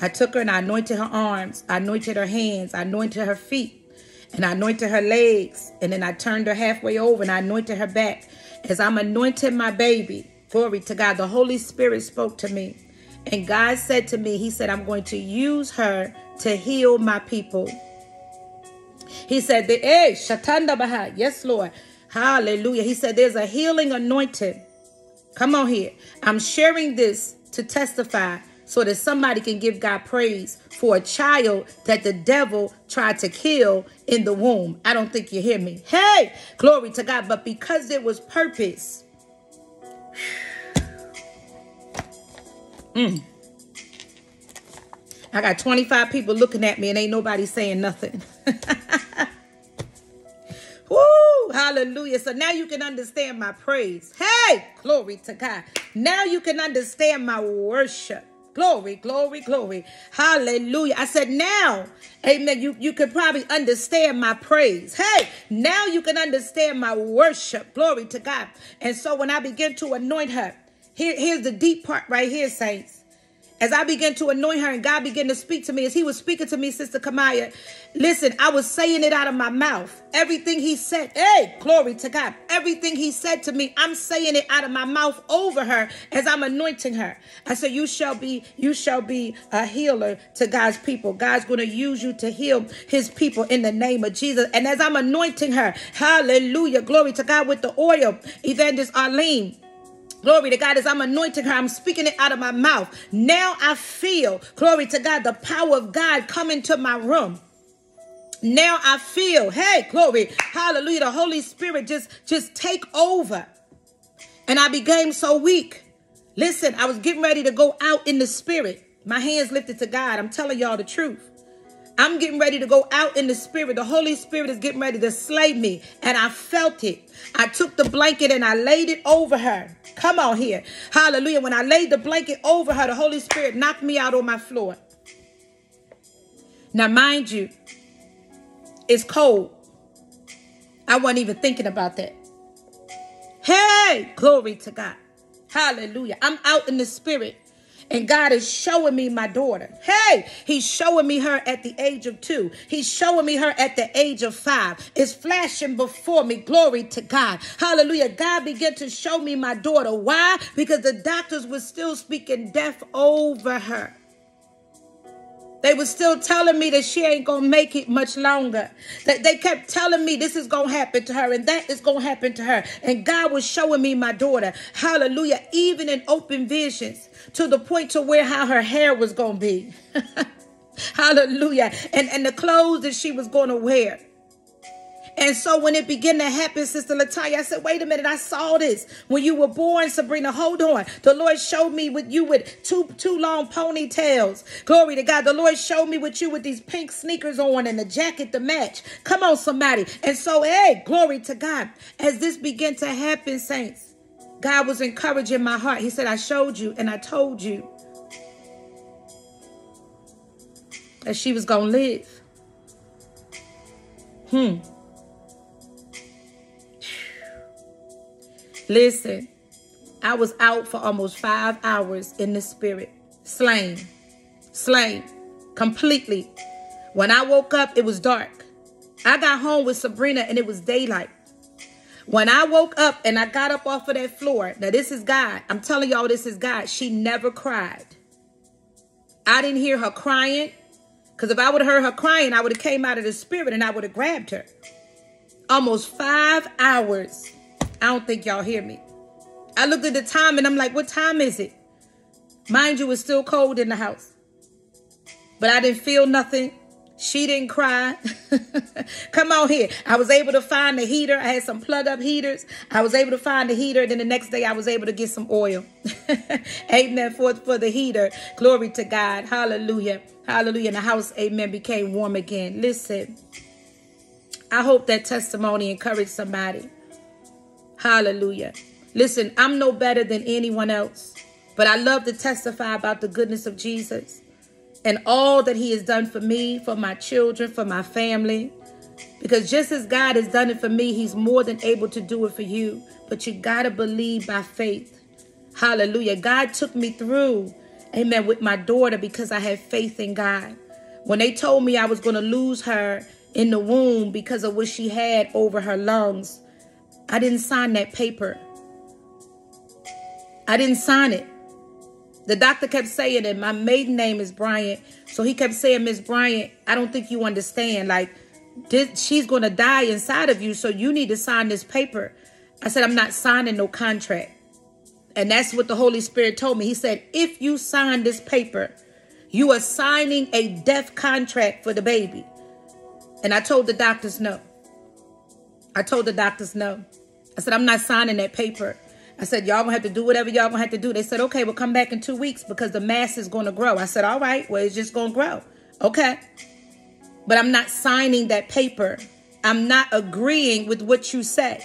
Speaker 1: I took her and I anointed her arms. I anointed her hands. I anointed her feet. And I anointed her legs. And then I turned her halfway over and I anointed her back. As I'm anointing my baby, glory to God, the Holy Spirit spoke to me. And God said to me, He said, I'm going to use her to heal my people. He said, Hey, Shatanda Baha. Yes, Lord. Hallelujah. He said, There's a healing anointing. Come on here. I'm sharing this to testify so that somebody can give God praise for a child that the devil tried to kill in the womb. I don't think you hear me. Hey, glory to God. But because there was purpose. [SIGHS] Mm. I got 25 people looking at me and ain't nobody saying nothing. [LAUGHS] Woo! Hallelujah. So now you can understand my praise. Hey! Glory to God. Now you can understand my worship. Glory, glory, glory. Hallelujah. I said, now, amen, you, you can probably understand my praise. Hey, now you can understand my worship. Glory to God. And so when I begin to anoint her, here, here's the deep part right here, saints as I began to anoint her and God began to speak to me, as he was speaking to me, Sister Kamaya, listen, I was saying it out of my mouth. Everything he said, hey, glory to God. Everything he said to me, I'm saying it out of my mouth over her as I'm anointing her. I said, you shall be, you shall be a healer to God's people. God's going to use you to heal his people in the name of Jesus. And as I'm anointing her, hallelujah, glory to God with the oil, Evangelist Arlene, Glory to God, as I'm anointing her, I'm speaking it out of my mouth. Now I feel, glory to God, the power of God come into my room. Now I feel, hey, glory, hallelujah, the Holy Spirit just, just take over. And I became so weak. Listen, I was getting ready to go out in the spirit. My hands lifted to God. I'm telling y'all the truth. I'm getting ready to go out in the spirit. The Holy Spirit is getting ready to slay me. And I felt it. I took the blanket and I laid it over her. Come on here. Hallelujah. When I laid the blanket over her, the Holy Spirit knocked me out on my floor. Now, mind you, it's cold. I wasn't even thinking about that. Hey, glory to God. Hallelujah. I'm out in the spirit. And God is showing me my daughter. Hey, He's showing me her at the age of two. He's showing me her at the age of five. It's flashing before me. Glory to God. Hallelujah. God began to show me my daughter. Why? Because the doctors were still speaking death over her. They were still telling me that she ain't gonna make it much longer. That they kept telling me this is gonna happen to her and that is gonna happen to her. And God was showing me my daughter. Hallelujah. Even in open visions to the point to where how her hair was gonna be. [LAUGHS] Hallelujah. And and the clothes that she was gonna wear. And so when it began to happen, Sister Latanya, I said, wait a minute, I saw this. When you were born, Sabrina, hold on. The Lord showed me with you with two two long ponytails. Glory to God. The Lord showed me with you with these pink sneakers on and the jacket to match. Come on, somebody. And so, hey, glory to God. As this began to happen, saints, God was encouraging my heart. He said, I showed you and I told you that she was going to live. Hmm. Listen, I was out for almost five hours in the spirit, slain, slain completely. When I woke up, it was dark. I got home with Sabrina and it was daylight. When I woke up and I got up off of that floor, now this is God. I'm telling y'all this is God. She never cried. I didn't hear her crying. Because if I would have heard her crying, I would have came out of the spirit and I would have grabbed her. Almost five hours I don't think y'all hear me. I looked at the time and I'm like, what time is it? Mind you, it's still cold in the house. But I didn't feel nothing. She didn't cry. [LAUGHS] Come on here. I was able to find the heater. I had some plug up heaters. I was able to find the heater. Then the next day I was able to get some oil. [LAUGHS] amen. For, for the heater. Glory to God. Hallelujah. Hallelujah. And the house, amen, became warm again. Listen, I hope that testimony encouraged somebody. Hallelujah. Listen, I'm no better than anyone else, but I love to testify about the goodness of Jesus and all that he has done for me, for my children, for my family. Because just as God has done it for me, he's more than able to do it for you. But you got to believe by faith. Hallelujah. God took me through, amen, with my daughter because I had faith in God. When they told me I was going to lose her in the womb because of what she had over her lungs, I didn't sign that paper. I didn't sign it. The doctor kept saying that my maiden name is Bryant. So he kept saying, Miss Bryant, I don't think you understand. Like, this, she's going to die inside of you. So you need to sign this paper. I said, I'm not signing no contract. And that's what the Holy Spirit told me. He said, if you sign this paper, you are signing a death contract for the baby. And I told the doctors no. I told the doctors no. I said, I'm not signing that paper. I said, y'all gonna have to do whatever y'all gonna have to do. They said, okay, we'll come back in two weeks because the mass is gonna grow. I said, all right, well, it's just gonna grow. Okay. But I'm not signing that paper. I'm not agreeing with what you say.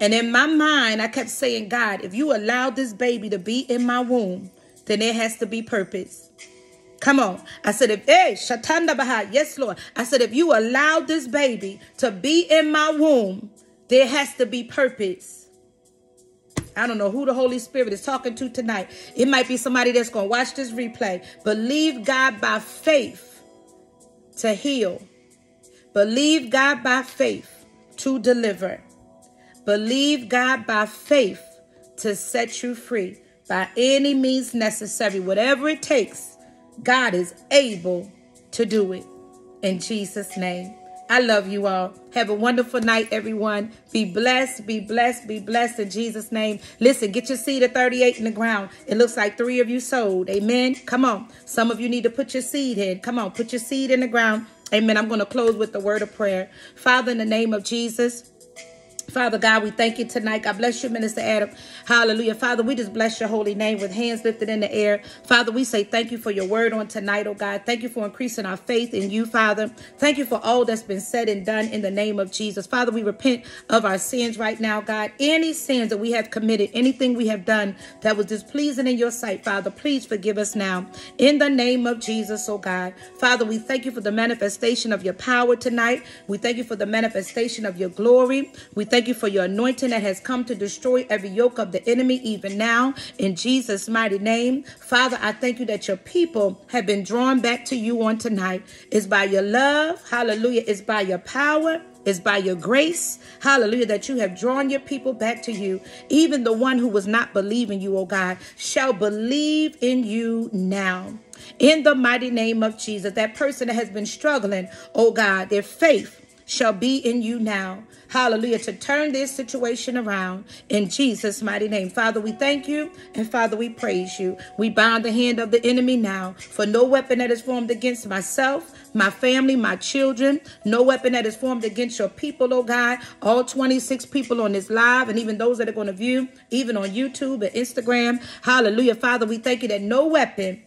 Speaker 1: And in my mind, I kept saying, God, if you allow this baby to be in my womb, then it has to be purpose. Come on. I said, if, hey, Shatanda Baha, yes, Lord. I said, if you allow this baby to be in my womb, there has to be purpose. I don't know who the Holy Spirit is talking to tonight. It might be somebody that's going to watch this replay. Believe God by faith to heal. Believe God by faith to deliver. Believe God by faith to set you free by any means necessary. Whatever it takes, God is able to do it. In Jesus' name. I love you all. Have a wonderful night, everyone. Be blessed, be blessed, be blessed in Jesus' name. Listen, get your seed of 38 in the ground. It looks like three of you sold. Amen. Come on. Some of you need to put your seed in. Come on, put your seed in the ground. Amen. I'm going to close with the word of prayer. Father, in the name of Jesus, Father God, we thank you tonight. God bless you, Minister Adam. Hallelujah. Father, we just bless your holy name with hands lifted in the air. Father, we say thank you for your word on tonight, oh God. Thank you for increasing our faith in you, Father. Thank you for all that's been said and done in the name of Jesus. Father, we repent of our sins right now, God. Any sins that we have committed, anything we have done that was displeasing in your sight, Father, please forgive us now. In the name of Jesus, oh God. Father, we thank you for the manifestation of your power tonight. We thank you for the manifestation of your glory. We thank you for your anointing that has come to destroy every yoke of the enemy, even now, in Jesus' mighty name. Father, I thank you that your people have been drawn back to you on tonight. It's by your love, hallelujah, it's by your power. It's by your grace, hallelujah, that you have drawn your people back to you. Even the one who was not believing you, oh God, shall believe in you now. In the mighty name of Jesus, that person that has been struggling, oh God, their faith shall be in you now. Hallelujah. To turn this situation around in Jesus' mighty name. Father, we thank you and Father, we praise you. We bind the hand of the enemy now for no weapon that is formed against myself, my family, my children, no weapon that is formed against your people, oh God. All 26 people on this live and even those that are going to view, even on YouTube and Instagram. Hallelujah. Father, we thank you that no weapon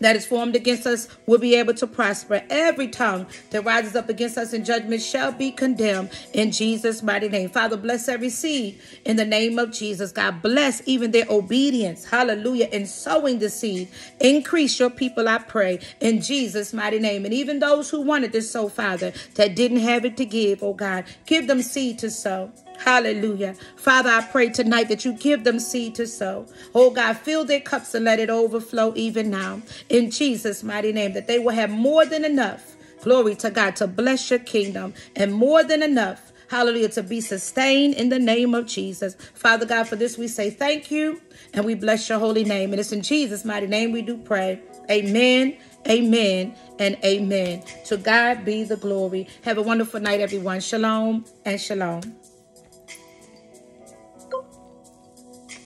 Speaker 1: that is formed against us will be able to prosper. Every tongue that rises up against us in judgment shall be condemned in Jesus' mighty name. Father, bless every seed in the name of Jesus. God bless even their obedience. Hallelujah. In sowing the seed. Increase your people, I pray, in Jesus' mighty name. And even those who wanted to sow, Father, that didn't have it to give, oh God, give them seed to sow. Hallelujah. Father, I pray tonight that you give them seed to sow. Oh God, fill their cups and let it overflow even now. In Jesus' mighty name, that they will have more than enough. Glory to God to bless your kingdom and more than enough. Hallelujah. To be sustained in the name of Jesus. Father God, for this we say thank you and we bless your holy name. And it's in Jesus' mighty name we do pray. Amen. Amen and amen. To God be the glory. Have a wonderful night, everyone. Shalom and shalom.